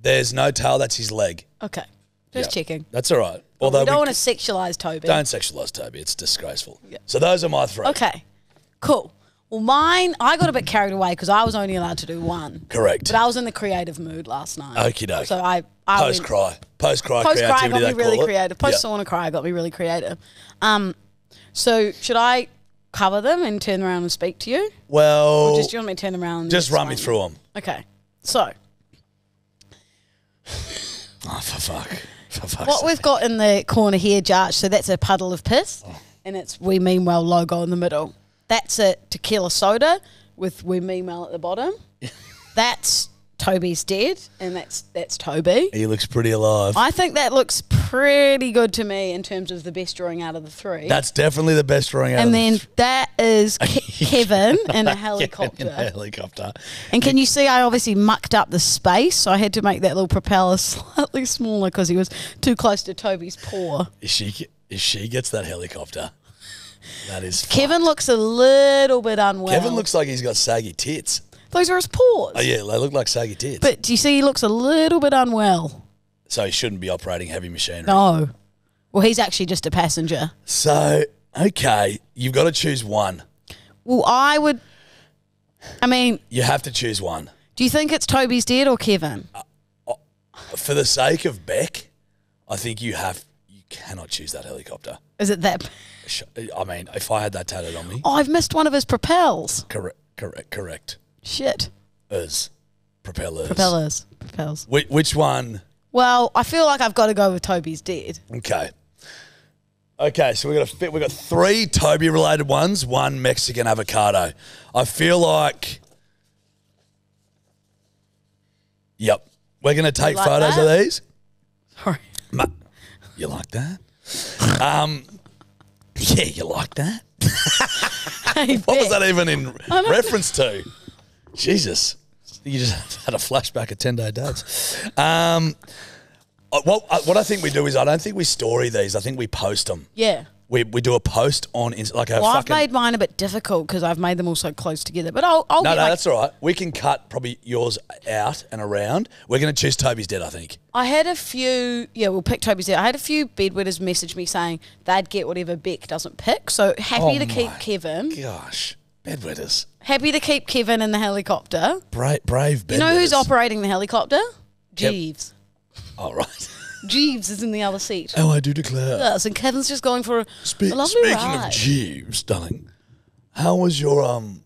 There's no tail. That's his leg. Okay. Just Yeah. checking. That's all right. Although we don't want to sexualize Toby. don't sexualize Toby. It's disgraceful. So those are my three. Okay. Cool. Well, mine, I got a bit carried away because I was only allowed to do one. Correct. But I was in the creative mood last night. Okie doke. So I, I Post went- cry. Post cry Post cry creativity. got me they really call it. creative. Post sauna cry got me really creative. Um, so should I cover them and turn around and speak to you? Well, Or just, do you want me to turn them around? and just run me explain? through them. Okay. So Oh, for fuck. For fuck's what sake. we've got in the corner here, Josh. So that's a puddle of piss, Oh. and it's We Mean Well logo in the middle. That's a tequila soda with We Mean Well at the bottom. that's Toby's dead, and that's that's Toby. He looks pretty alive. I think that looks pretty good to me in terms of the best drawing out of the three. That's definitely the best drawing out and of then the that is Ke- Kevin in a in helicopter. a helicopter. And can you see I obviously mucked up the space, so I had to make that little propeller slightly smaller because he was too close to Toby's paw. If she if she gets that helicopter, that is fucked. Kevin looks a little bit unwell. Kevin looks like he's got saggy tits. Those are his paws. Oh yeah, they look like saggy tits. But do you see he looks a little bit unwell? so he shouldn't be operating heavy machinery. No. Well, he's actually just a passenger. So okay, you've got to choose one. Well, I would. I mean, You have to choose one. do you think it's Toby's dead or Kevin? Uh, uh, for the sake of Beck, I think you have you cannot choose that helicopter. Is it that? Sh- I mean, if I had that tatted on me, Oh, I've missed one of his propels. correct, correct, correct. Shit. As propellers. Propellers. Propels. Which, which one? Well, I feel like I've got to go with Toby's dead. Okay. Okay, so we got a fit. We got three Toby related ones, one Mexican avocado. I feel like. Yep, we're gonna take like photos that? of these. Sorry. Ma- you like that? um, yeah, you like that. What was that even in reference to? Jesus, you just had a flashback of ten day dads. Um, uh, what uh, what I think we do is I don't think we story these. I think we post them. Yeah. We, we do a post on like a Well, I've fucking. made mine a bit difficult because I've made them all so close together. But I'll, I'll no, get no, like- that's all right. We can cut probably yours out and around. We're going to choose Toby's dead. I think. I had a few, yeah, we'll pick Toby's there. I had a few bedwetters message me saying they'd get whatever Beck doesn't pick. So happy Oh to keep my Kevin. Gosh, bedwetters, Happy to keep Kevin in the helicopter. brave, brave bedwetters. You know who's operating the helicopter? Jeeves. Oh right. Jeeves is in the other seat. Oh, I do declare. Yes, and Kevin's just going for a, Spe- a lovely speaking ride. of Jeeves, darling, how was your um?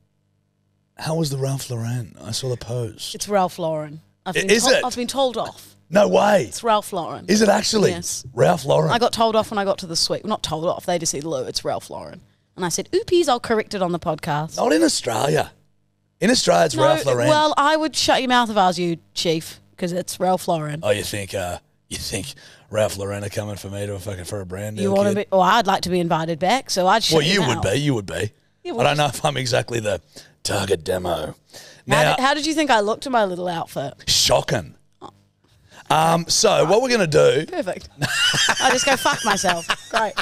How was the Ralph Lauren? I saw the post. it's Ralph Lauren. I've been is told, it? I've been told off. No way. It's Ralph Lauren. Is it actually? Yes. Ralph Lauren. I got told off when I got to the suite. Well, not told off. They just said, Lou, it's Ralph Lauren. And I said, oopies, I'll correct it on the podcast. Not in Australia. In Australia, it's Ralph Lauren. Well, I would shut your mouth if I was you, Chief, because it's Ralph Lauren. oh, you think? Uh, you think Ralph Lauren are coming for me to a fucking for a brand deal? you want to kid? be? Well, I'd like to be invited back, so I'd shut Well, your you would mouth. be. You would be. Yeah, I don't know if I'm exactly the target demo. How, Now, did, how did you think I looked in my little outfit? shocking. Um, so what we're gonna do? Perfect. I just go fuck myself. Great.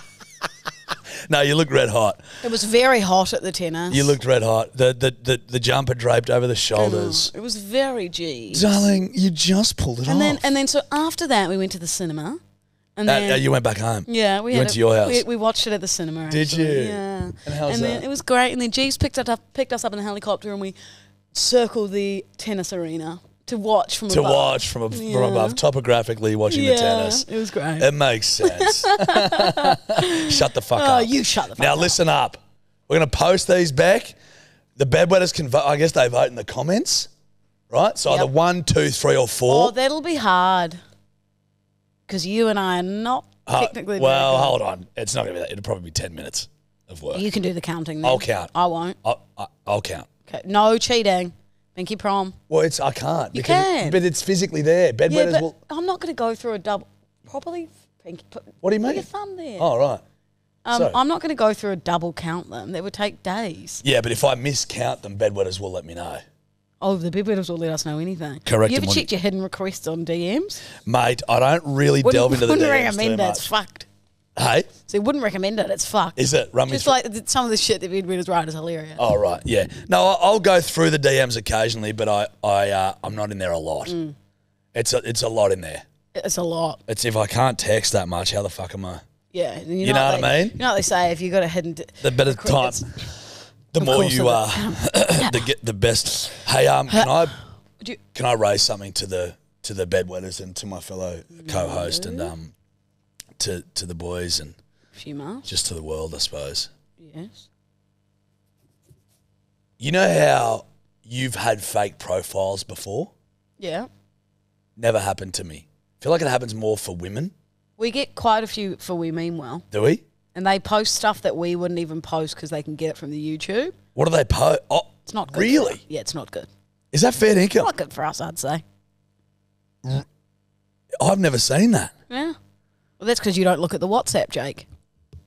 No, you look red hot. It was very hot at the tennis. You looked red hot. The the the, the jumper draped over the shoulders. It was very G. Darling, you just pulled it And off. then and then so after that we went to the cinema. And Uh, then uh, you went back home. Yeah, we You went a- to your house. We, we watched it at the cinema. Did you? Yeah. And how's then that? it was great. And then Jeeves picked us up, picked us up in a helicopter, and we circled the tennis arena to watch from To above. watch from, ab- Yeah. from above, topographically watching yeah, the tennis. it was great. It makes sense. shut the fuck oh, up. you shut the fuck Now up. listen up. We're going to post these back. The bedwetters can vote. I guess they vote in the comments, right? So Yep. either one, two, three, or four. Oh, that'll be hard because you and I are not Uh, technically. well, good. hold on. It's not going to be that. It'll probably be ten minutes of work. You can do the counting. Then. I'll count. I won't. I'll, I'll- I'll count. Okay. No cheating. Pinky prom. Well, it's I can't. You can. but it's physically there. Bedwetters Yeah, will. I'm not going to go through a double. Properly. Pinky. Put, What do you put mean? your thumb there. Oh right. Um, So- I'm not going to go through a double count them. That would take days. Yeah, but if I miscount them, bedwetters will let me know, Oh, the bedwetters will let us know anything. Correct, You ever checked your hidden requests on DMs? mate. I don't really delve into the Wouldn't DMs too recommend. It's much. fucked. Hey, So he wouldn't recommend it. It's fucked. is it? Run me Just like some of the shit that Edwin is right is hilarious. Oh right, yeah. No, I- I'll go through the DMs occasionally, but I, I, uh, I'm not in there a lot. Mm. It's a, it's a lot in there. It's a lot. It's if I can't text that much, how the fuck am I? Yeah. and You know what they, I mean? You know what they say? If you got a hidden. d- The better time, it's- the more course you are, the get the best. Hey, um, can I, Do you- can I raise something to the to the bedwetters and to my fellow co-host and um, to to the boys and Few months. just to the world, I suppose. Yes. You know how you've had fake profiles before? Yeah. Never happened to me. feel like it happens more for women. We get quite a few for We Mean Well. Do we? And they post stuff that we wouldn't even post because they can get it from the YouTube. What do they post? Oh, It's not good. for Really? us. Yeah, it's not good. Is that fair income? Not good for us, I'd say. I've never seen that. Well, that's because you don't look at the WhatsApp, Jake.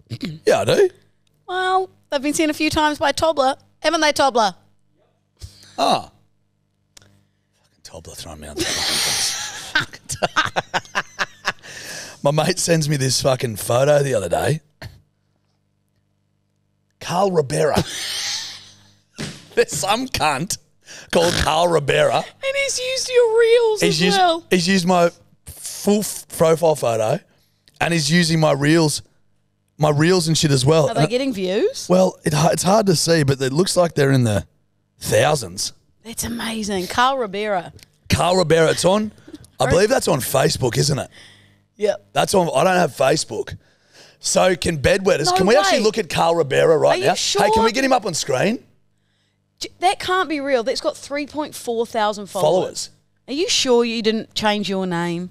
Yeah, I do. Well, they've been seen a few times by Tobler, haven't they, Tobler? Ah. Fucking Tobler throwing me on the fucking. My mate sends me this fucking photo the other day. Carl Ribera. There's some cunt called Carl Ribera. And he's used your reels He's as used, well. he's used my full f- profile photo and he's using my reels, my reels and shit as well. Are they getting views? well, it, it's hard to see, but it looks like they're in the thousands. That's amazing. Carl Ribera. Carl Ribera, it's on. I believe that's on Facebook, isn't it? Yep. That's on. I don't have Facebook. So can bedwetters? No can we actually way. look at Carl Ribera right Are you now? Hey, sure? can we get him up on screen? J- That can't be real. That's got 3.4 thousand followers. Followers. Are you sure you didn't change your name?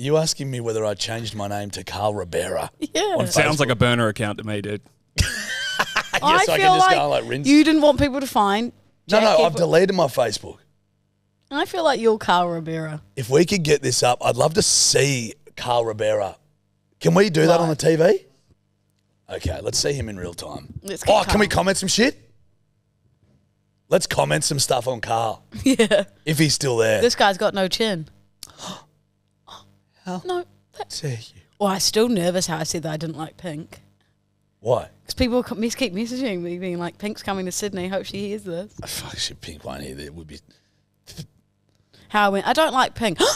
Are you asking me whether I changed my name to Carl Ribera? Yeah. On Sounds like a burner account to me, dude. I so I can just like, go and, like, rinse- you didn't want people to find. No, Jack no, I've Edward- deleted my Facebook. I feel like you're Carl Ribera. If we could get this up, I'd love to see Carl Ribera. Can we do that on the TV? Okay, let's see him in real time. Let's oh, get oh, can we Carl. comment some shit? Let's comment some stuff on Carl Yeah. if he's still there. This guy's got no chin. No. That, Dare you? Oh, well, I'm still nervous how I said that I didn't like Pink. Why? Because people co- mes- keep messaging me, being like, Pink's coming to Sydney. Hope she hears this. Oh, fuck, shit, Pink won't either. It would be. How I went, I don't like Pink.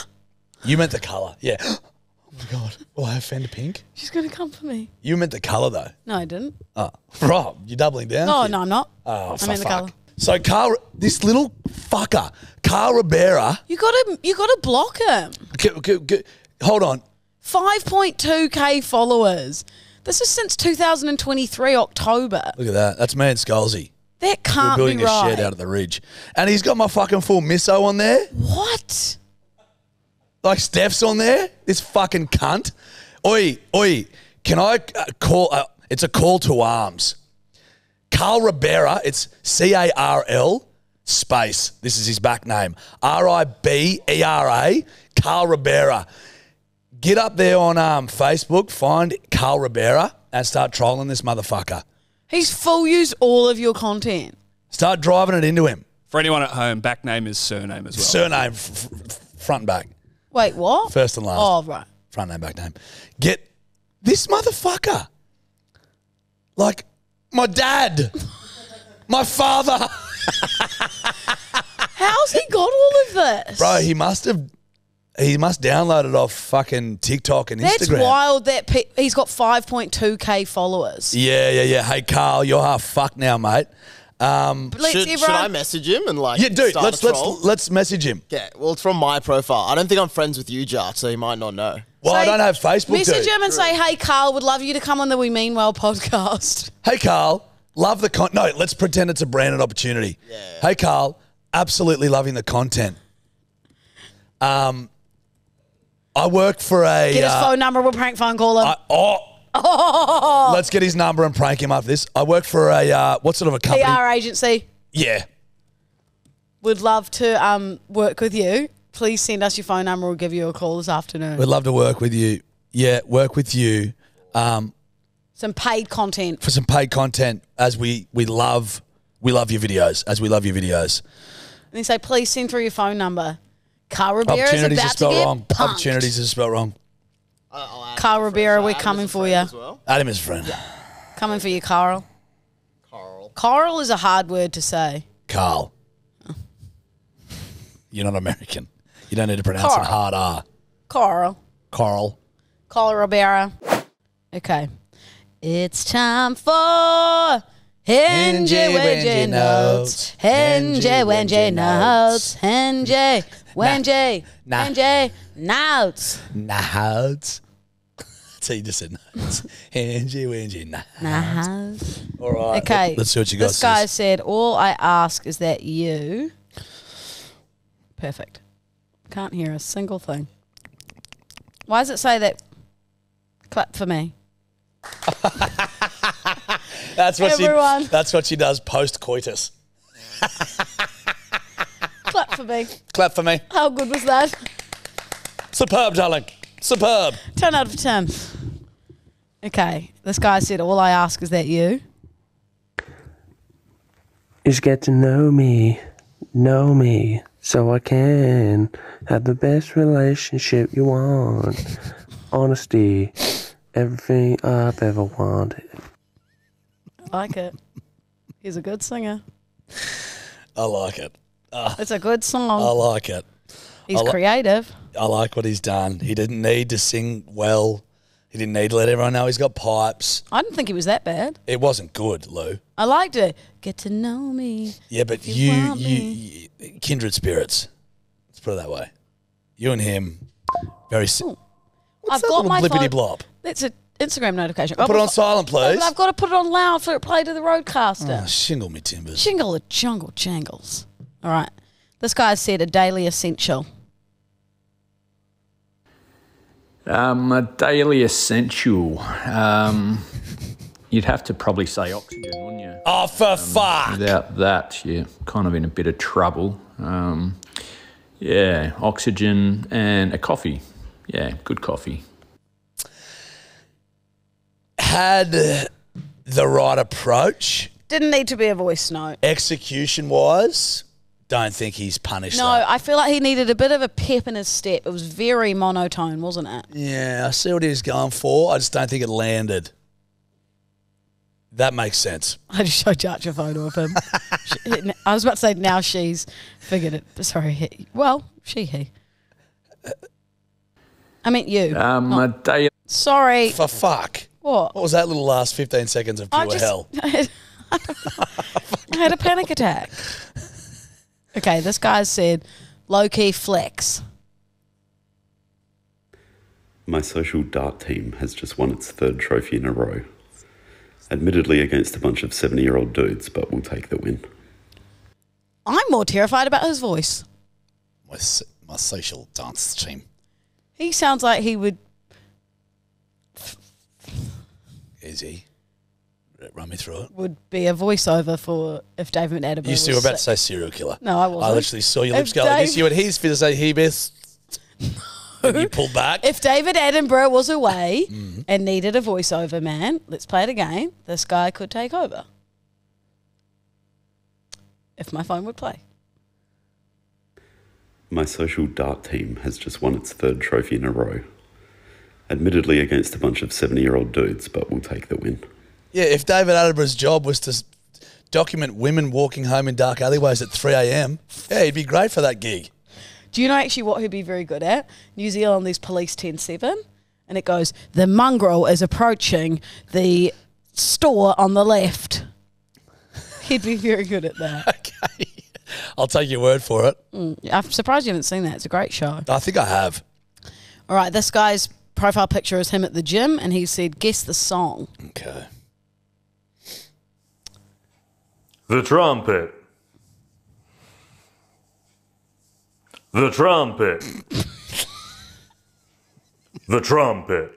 You meant the colour, yeah. Oh my god, will I offend Pink? She's going to come for me. You meant the colour though. No, I didn't. Oh, Rob, you're doubling down. No, here. no, I'm not. Oh, I mean the fuck. colour. So Carl, this little fucker, Carl Ribera. You gotta, you gotta block him. g- g- g- hold on, 5.2k followers. This is since 2023 October. look at that. That's me and Scalzi. That We're building be a shed out of the ridge, and he's got my fucking full misso on there. what? Like Steph's on there. This fucking cunt. Oi, oi. Can I uh, call? Uh, it's a call to arms. Carl Ribera. It's C A R L space. This is his back name. R I B E R A. Carl Ribera. Get up there on um, Facebook. Find Carl Ribera and start trolling this motherfucker. He's full use all of your content. Start driving it into him. For anyone at home, back name is surname as well. Surname, f- f- front and back, Wait, what? first and last. Oh, right. front name, back name. Get this motherfucker. Like my dad, my father. How's he got all of this? Bro, he must have. He must download it off fucking TikTok and That's Instagram. wild that pe- he's got 5.2k followers. Yeah, yeah, yeah. Hey, Carl, you're half fucked now, mate. Um, let's Should, should everyone- I message him and like yeah, dude. start Let's a let's troll? let's message him. Yeah, well, it's from my profile. I don't think I'm friends with you, Jar, so he might not know. Well, I Say- don't have Facebook. Message dude. him and say, hey, Carl, would love you to come on the We Mean Well podcast. Hey, Carl, love the con. No, let's pretend it's a branded opportunity. Yeah. Hey, Carl, absolutely loving the content. Um, I work for a. Get his uh, phone number, we'll prank phone call him. I, oh, let's get his number and prank him after this. I work for a uh, what sort of a company? PR agency. Yeah, Would love to um, work with you. Please send us your phone number. We'll give you a call this afternoon. we'd love to work with you. Yeah, work with you um, Some paid content. for some paid content as we we love we love your videos as we love your videos. And they say, please send through your phone number. Carl Rivera is Opportunities are about to spelled get wrong. punked. Opportunities are spelled wrong. Uh, I'll Carl him as a Ribeiro, friend. we're I'll add him coming for you. well. Adam is a friend. Coming for you, Carl. Carl. Carl is a hard word to say. Carl. You're not American. You don't need to pronounce Carl. it hard R. Carl. Carl. Carl Ribeiro. Okay. It's time for Henry Wendy Notes. Henry Wendy Notes. Henry Wendy Nah. Wendy Notes. Notes. That's how you just said notes. Angie, Wengie, nah. Notes. All right. Okay. Let's see what you got. This guy sis. said, All I ask is that you. Perfect. Can't hear a single thing. Why does it say that? Clap for me. That's what Everyone. she. That's what she does post coitus. Clap for me. Clap for me. How good was that? Superb, darling. Superb. 10 out of 10. Okay. This guy said, All I ask is that you. is get to know me, know me, so I can have the best relationship you want. Honesty, everything I've ever wanted. I like it. He's a good singer. I like it. Uh, it's a good song. I like it. He's I li- creative. I like what he's done. He didn't need to sing well. He didn't need to let everyone know he's got pipes. I didn't think he was that bad. It wasn't good, Lou. I liked it. Get to know me. Yeah, but you you, you, kindred spirits. Let's put it that way. You and him, very. Si- What's I've that got my blippity blop. That's an Instagram notification. I'll Put it on silent, please. I've got to put it on loud for it to play to the RODECaster. Oh, shingle me timbers. Shingle the jungle jangles. All right. This guy said a daily essential. Um, a daily essential. Um, you'd have to probably say oxygen, wouldn't you? Oh, for fuck! Without that, you're kind of in a bit of trouble. Um, yeah, oxygen and a coffee. Yeah, good coffee. Had the right approach, Didn't need to be a voice note. execution wise. Don't think he's punished. No, that. I feel like he needed a bit of a pep in his step. It was very monotone, wasn't it? Yeah, I see what he was going for. I just don't think it landed. That makes sense. I just showed Judge a photo of him. She- I was about to say now she's figured it. Sorry, he, well, she, he. I mean you. Um, a daily. Sorry. For fuck. What? What was that little last 15 seconds of pure I just, hell? I had, I had a panic attack. Okay, this guy said low key flex. My social dart team has just won its third trophy in a row. Admittedly against a bunch of 70 year old dudes, but we'll take the win. I'm more terrified about his voice. My, s- my social dance team. He sounds like he would. Easy. Run me through it. would be a voiceover for if David Attenborough. You was still were about to sick. say serial killer. No, I wasn't. I literally saw your If lips go like this. Dave- You had his fit to say he best. and you pulled back. If David Attenborough was away Mm-hmm. and needed a voiceover man, let's play it again. This guy could take over. If my phone would play. My social dart team has just won its third trophy in a row. Admittedly against a bunch of 70 year old dudes, but we'll take the win. Yeah, if David Attenborough's job was to document women walking home in dark alleyways at 3 a.m., yeah, he'd be great for that gig. Do you know actually what he'd be very good at? New Zealand, there's Police 107, and it goes, the mongrel is approaching the store on the left. He'd be very good at that. Okay. I'll take your word for it. Mm, I'm surprised you haven't seen that. It's a great show. I think I have. All right, this guy's profile picture is him at the gym, and he said, guess the song. Okay. The trumpet. The trumpet. the trumpet.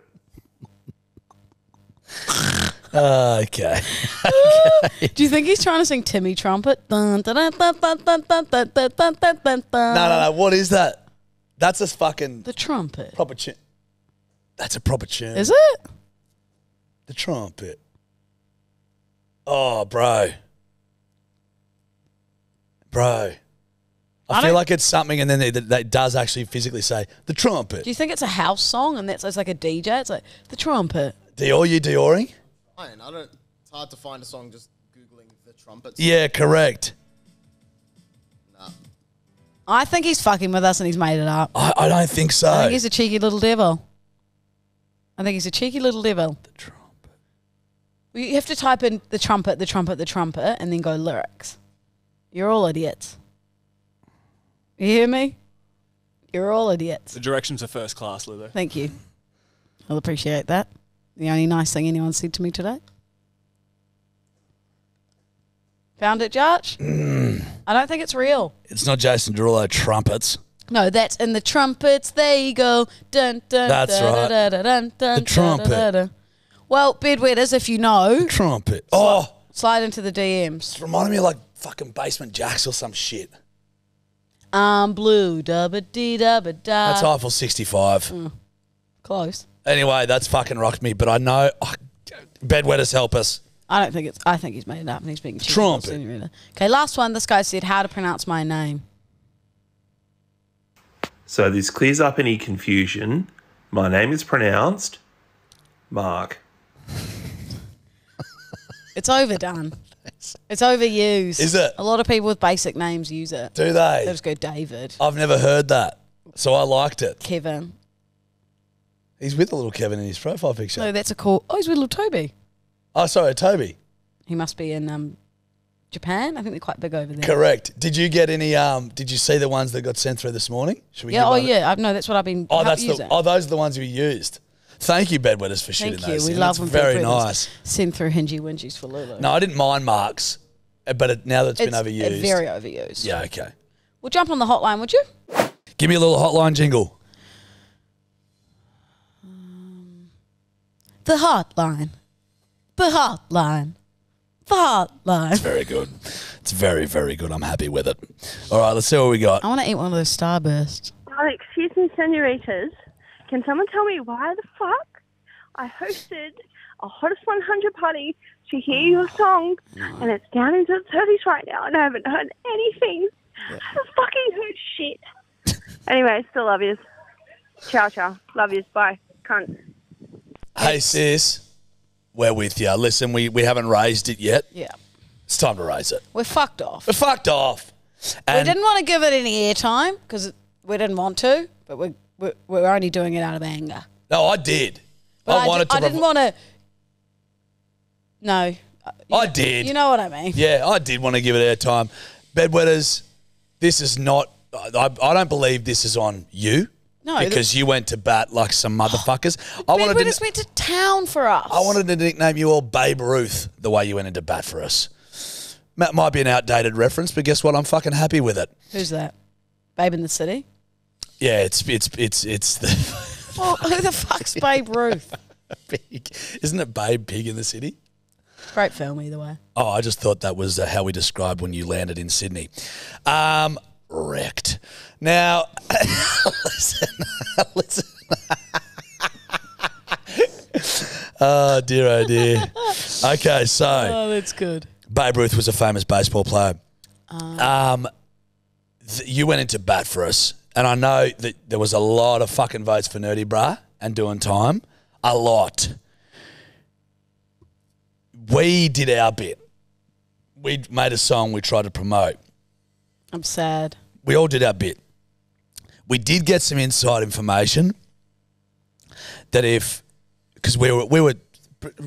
Okay. okay. Do you think he's trying to sing Timmy Trumpet? No, no, no. What is that? That's a fucking. The trumpet. Proper tune. That's a proper tune. Is it? The trumpet. Oh, bro. Bro. I, I feel don't- like it's something, and then they, that that does actually physically say the trumpet. Do you think it's a house song and that's it's like a DJ? It's like the trumpet. Dior, you Dioring? Fine, I don't. It's hard to find a song just googling the trumpets. Yeah, correct. Nah. I think he's fucking with us and he's made it up. I, I don't think so. I think he's a cheeky little devil. I think he's a cheeky little devil. The trumpet. Well, you have to type in the trumpet, the trumpet, the trumpet, and then go lyrics. You're all idiots. You hear me? You're all idiots. The directions are first class, Lulu. Thank you. I'll appreciate that. The only nice thing anyone said to me today. Found it, Judge? I don't think it's real. it's not Jason Derulo trumpets. No, that's in the trumpets. There you go. Dun, dun, That's da, right. da, da, dun, dun, The trumpet. da, da, da. Well, bedwetters, if you know, Trumpet. Oh, slide into the DMs. it's reminding me of like fucking Basement Jaxx or some shit. I'm blue, dubba dee dubba da. That's Eiffel 65. Mm. Close. Anyway, that's fucking rocked me, but I know. Oh, bedwetters help us. I don't think it's. I think he's made it up and he's being cheeky. Trumpet. Senorita. Okay, last one. This guy said how to pronounce my name. So this clears up any confusion. My name is pronounced Mark. It's overdone. It's overused. Is it? A lot of people with basic names use it. Do They they? just go David, I've never heard that. So I liked it. Kevin. He's with a little Kevin in his profile picture. No, that's a cool. Oh, he's with little Toby. Oh, sorry, Toby. He must be in um, Japan. I think they're quite big over there. Correct. Did you get any? Um, did you see the ones that got sent through this morning? Should we Yeah. give Oh, one- yeah. I, no, that's what I've been. Oh, help that's the. using. Oh, those are the ones we used. Thank you, bedwetters, for shooting Thank you. those. We in. love It's when very nice. Send through hingy wingies for Lulu. No, I didn't mind Mark's, uh, but it, now that it's been overused, it's very overused. yeah, okay. We'll jump on the hotline, would you? Give me a little hotline jingle. The hotline. The hotline. The hotline. Very good. It's very, very good. I'm happy with it. All right, let's see what we got. I want to eat one of those starbursts. Oh, excuse me, senoritas. Can someone tell me why the fuck I hosted a Hottest 100 party to hear your oh, song and it's down into the 30s right now and I haven't heard anything? I haven't fucking heard shit. anyway, still love yous. Ciao, ciao. Love yous. Bye. Cunt. Hey, sis, we're with you. Listen, we, we haven't raised it yet. Yeah. It's time to raise it. We're fucked off. We're fucked off. we didn't want to give it any airtime because we didn't want to, but we're, we're, we're only doing it out of anger. no, I did. But I I, wanted di- I didn't want to. No. I did. You know what I mean? Yeah, I did want to give it airtime. Bedwetters, this is not. I, I don't believe this is on you. No, because you went to bat like some motherfuckers. I wanted to. went to town for us. I wanted to nickname you all Babe Ruth the way you went into bat for us. That might be an outdated reference, but guess what? I'm fucking happy with it. Who's that? Babe in the City? Yeah, it's it's it's it's the Well, who the fuck's Babe Ruth? pig. Isn't it Babe Pig in the City? Great film, either way. Oh, I just thought that was uh, how we described when you landed in Sydney. Um, wrecked. Now, listen, listen. oh dear, oh dear. Okay, so Oh, that's good. Babe Ruth was a famous baseball player. Um, th- you went into bat for us, and I know that there was a lot of fucking votes for Nerdy Bra and doing time. A lot. We did our bit. We made a song we tried to promote. I'm sad. We all did our bit. We did get some inside information that if, because we were we were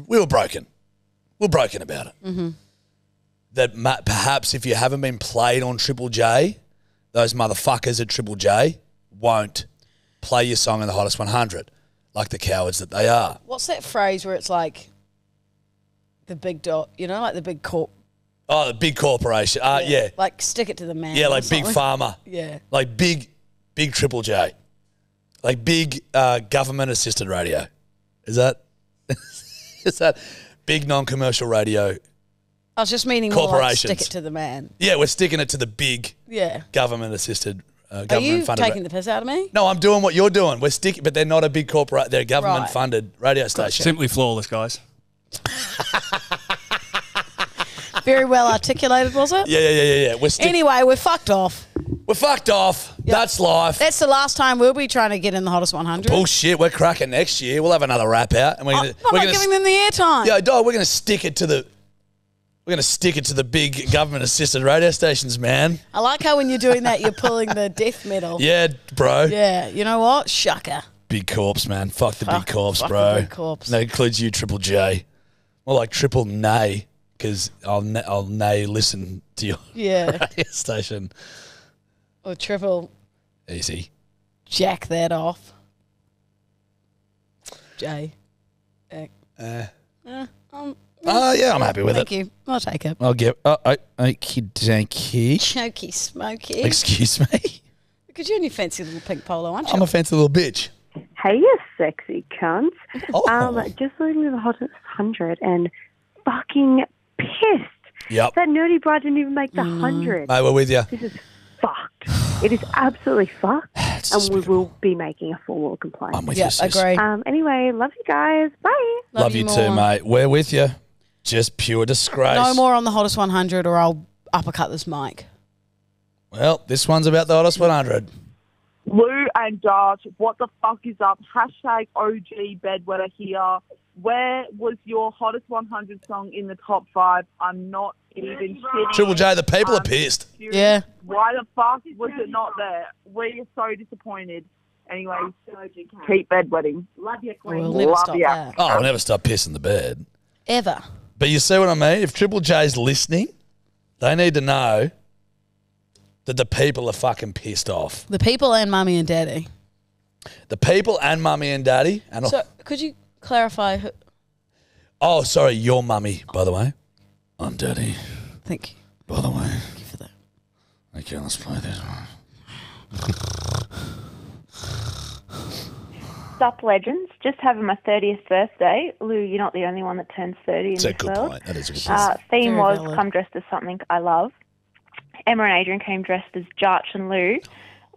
we were broken, we are broken about it. Mm-hmm. That perhaps if you haven't been played on Triple J, those motherfuckers at Triple J won't play your song in the hottest 100, like the cowards that they are. What's that phrase where it's like the big dot, you know, like the big corp? Oh, the big corporation. Uh, yeah. Like stick it to the man. Yeah, like big pharma. Yeah. Like big, big Triple J. Like big uh, government assisted radio. Is that? is that big non commercial radio? I was just meaning more like Corporations. stick it to the man. Yeah, we're sticking it to the big Yeah. government assisted. Uh, Are government you funded. taking the piss out of me? no, I'm doing what you're doing. We're sticking, but they're not a big corporate. They're a government Right. funded radio station. Simply flawless, guys. Very well articulated, was it? Yeah, yeah, yeah, yeah, yeah. We're stick- Anyway, we're fucked off. We're fucked off. That's life. That's the last time we'll be trying to get in the hottest 100. Bullshit. We're cracking next year. We'll have another rap out, and we're gonna. I'm we're not gonna giving them the airtime. Yeah, dog. We're gonna stick it to the. We're gonna stick it to the big government-assisted radio stations, man. I like how when you're doing that, you're pulling the death metal. Yeah, bro. Yeah, you know what? Shucker. Big corpse, man. Fuck the Fuck- big corpse, fuck the bro. big corpse. That includes you, Triple J. More like Triple Nay, because I'll na- I'll nay listen to your Yeah. radio station. Or triple Easy. jack that off. J. Eh. Uh, um, Oh, yeah, I'm happy with it. Thank it. you. I'll take it. I'll give. Oh, oh, okie dokie. Choky smoky. Excuse me. Look at you in your fancy little pink polo, aren't you? I'm a fancy little bitch. Hey, you sexy cunt. Oh. Um, just listening to the hottest hundred and fucking pissed. Yep. That nerdy bride didn't even make the Mm. hundred. Mate, we're with you. This is fucked. It is absolutely fucked, and we will be making a formal complaint. I'm with you, sis. Um, anyway, love you guys. Bye. Love, you, too, mate. We're with you. Just pure disgrace. No more on the hottest 100 or I'll uppercut this mic. Well, this one's about the hottest 100. Lou and Josh, what the fuck is up? Hashtag OG bedwetter here. Where was your hottest 100 song in the top five? I'm not even kidding. Triple J, the people are I'm pissed. serious. Yeah. Why the fuck was it not there? We're so disappointed. Anyway, keep bedwetting. Love you, Queen. We'll never Love stop ya. that. Oh, I'll never stop pissing the bed. Ever. But you see what I mean? If Triple J's listening, they need to know that the people are fucking pissed off. The people and mummy and daddy. The people and mummy and daddy. And So could you clarify? Who, oh, sorry, your mummy, by the way. I'm daddy. Thank you. By the way. Thank you for that. Okay, let's play this one. Sup, legends. Just having my 30th birthday. Lou, you're not the only one that turns 30 in That's a this good world. point. That is a good Uh, point. theme Very was valid. come dressed as something I love. Emma and Adrian came dressed as Jarch and Lou.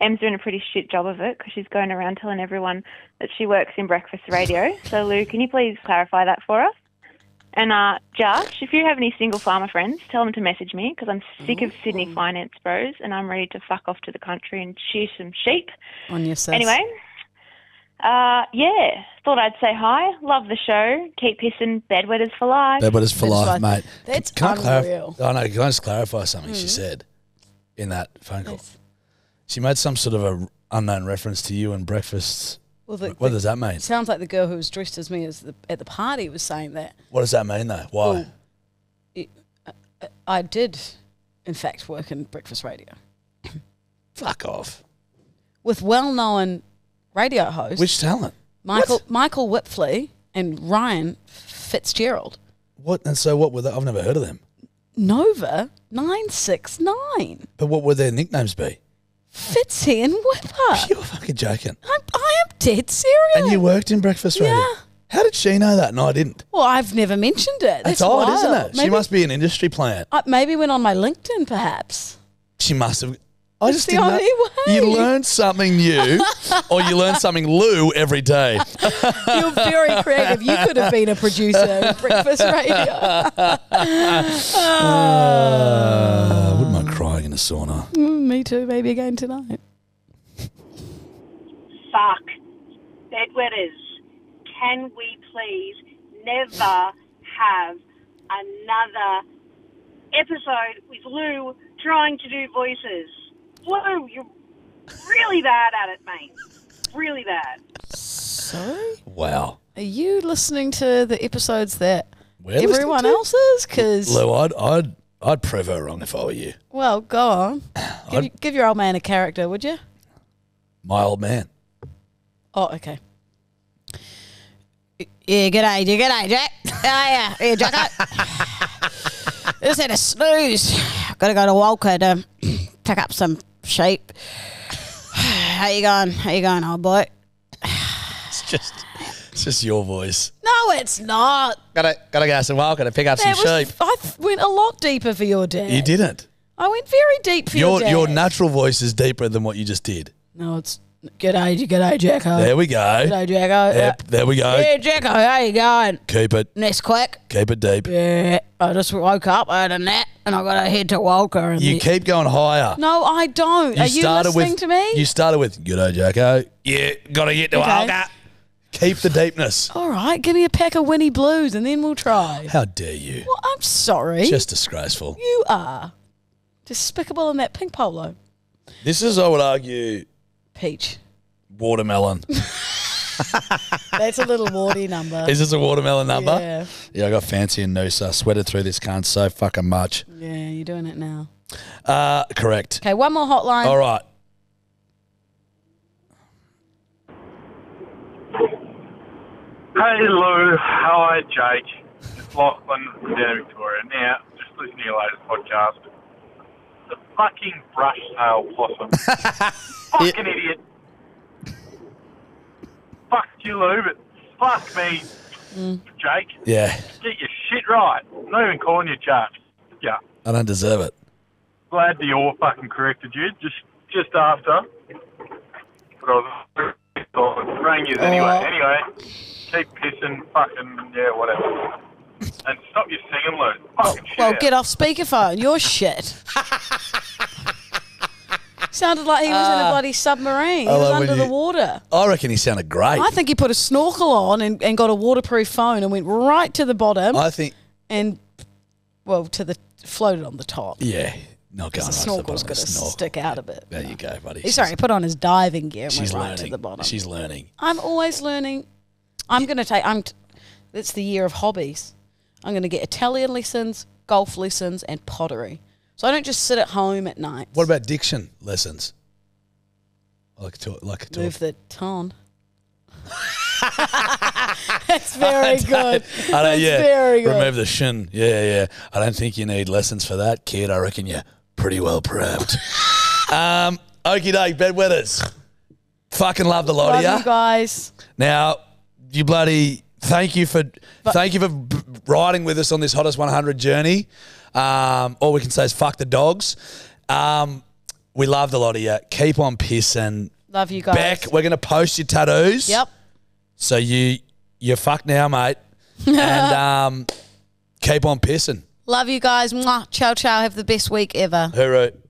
Em's doing a pretty shit job of it because she's going around telling everyone that she works in breakfast radio. So, Lou, can you please clarify that for us? And uh, Jarch, if you have any single farmer friends, tell them to message me because I'm sick of Sydney finance bros and I'm ready to fuck off to the country and shear some sheep. On your sis. Anyway, uh, yeah, thought I'd say hi. Love the show. Keep pissing bedwetters for life. That is for life, mate. That's can I clarify? unreal. Oh no, can I just clarify something she Mhm. said in that phone call? She made some sort of a unknown reference to you and breakfast. Well, the- what the- does that mean? Sounds like the girl who was dressed as me as the, at the party was saying that. What does that mean though? Why? Well, it- I- I did, in fact, work in breakfast radio Fuck off. with well-known radio host. Which talent? Michael Michael Wipfli and Ryan Fitzgerald. What? And so what were they? I've never heard of them. Nova nine six nine. But what would their nicknames be? Fitzy and Wippa. You're fucking joking. I'm, I am dead serious. And you worked in breakfast radio. Yeah. How did she know that? No, I didn't. Well, I've never mentioned it. That's, That's, odd, wild. isn't it? she must be an industry plant. uh, maybe went on my LinkedIn, perhaps. She must have. I It's just the didn't know. only way. You learn something new, or you learn something Lou every day. You're very creative. You could have been a producer in breakfast radio. Uh, wouldn't mind crying in a sauna. Mm, Me too. Maybe again tonight. Fuck. Bedwetters, can we please never have another episode with Lou trying to do voices? Lou, you're really bad at it, mate. Really bad. So, Wow. Are you listening to the episodes that We're listening everyone to? else is? Because, Lou, I'd, I'd, I'd prove her wrong if I were you. well, go on. Give, I'd- you- give your old man a character, would you? My old man. Oh, okay. Yeah, g'day, g'day, Jack. Oh, yeah, yeah, Jacko. Just had a snooze. Got to go to Walker to pick up some sheep. How you going? How you going, old boy? It's just, it's just your voice. No, it's not. Gotta, gotta go some walk. Gotta pick up some That was, sheep. I th- went a lot deeper for your dad. You didn't. I went very deep for your, Your, dad. your natural voice is deeper than what you just did. no, it's G'day, g'day, Jacko. There we go. G'day, Jacko. Yep, uh, there we go. Yeah, Jacko, how you going? Keep it. Next quick. Keep it deep. Yeah, I just woke up. I had a nap, and I got to head to Walker. And You the- keep going higher. No, I don't. Are you listening with, to me? You started with, G'day, Jacko. Yeah, got to get to Okay. Olga. Keep the deepness. All right, give me a pack of Winnie Blues, and then we'll try. How dare you? Well, I'm sorry. Just disgraceful. you are despicable in that pink polo. This is, I would argue, Peach. watermelon. That's a little warty number. Is this a watermelon number? Yeah. Yeah, I got fancy and Noosa. Sweated through this cunt so fucking much. Yeah, you're doing it now. Uh, correct. Okay, one more hotline. All right. Hey Lou, hi Jake. It's Lachlan from down in Victoria. Now, just listening to your latest podcast. The fucking brush tail possum. fucking idiot. Fuck you, Lou, but fuck me, mm. Jake. Yeah, Get your shit right. I'm not even calling you Jake. Yeah. I don't deserve it. Glad the all fucking corrected you just just after. But I was rang you anyway. Oh. Anyway, keep pissing, fucking yeah, whatever. And stop your singing, Lou. Fucking shit. Well, get off speakerphone. You're shit. Sounded like he was in a ah. bloody submarine. He I was love when under the you- water. I reckon he sounded great. I think he put a snorkel on and, and got a waterproof phone and went right to the bottom. I think, and well, to the floated on the top. yeah, not going The right to the snorkel's bottom going to snorkel. stick out a bit. There you go, buddy. Sorry, he put on his diving gear and She's went right learning. to the bottom. She's learning. I'm always learning. I'm going to take. I'm. T- it's the year of hobbies. I'm going to get Italian lessons, golf lessons, and pottery. So I don't just sit at home at night. What about diction lessons? Like to like to Move the tone. That's very good. I That's yeah. very good. Remove the shin. Yeah, yeah. I don't think you need lessons for that, kid. I reckon you're pretty well prepped. um, okie doke, bedwetters. Fucking love the lot Love of you guys. Now, you bloody thank you for thank you for riding with us on this hottest 100 journey. Um, all we can say is fuck the dogs. Um, we love the lot of you. Keep on pissing. Love you guys. Beck, we're gonna post your tattoos. Yep. So you you're fucked now, mate. and um, keep on pissing. Love you guys. Mwah. Ciao, ciao. Have the best week ever. Hooroo.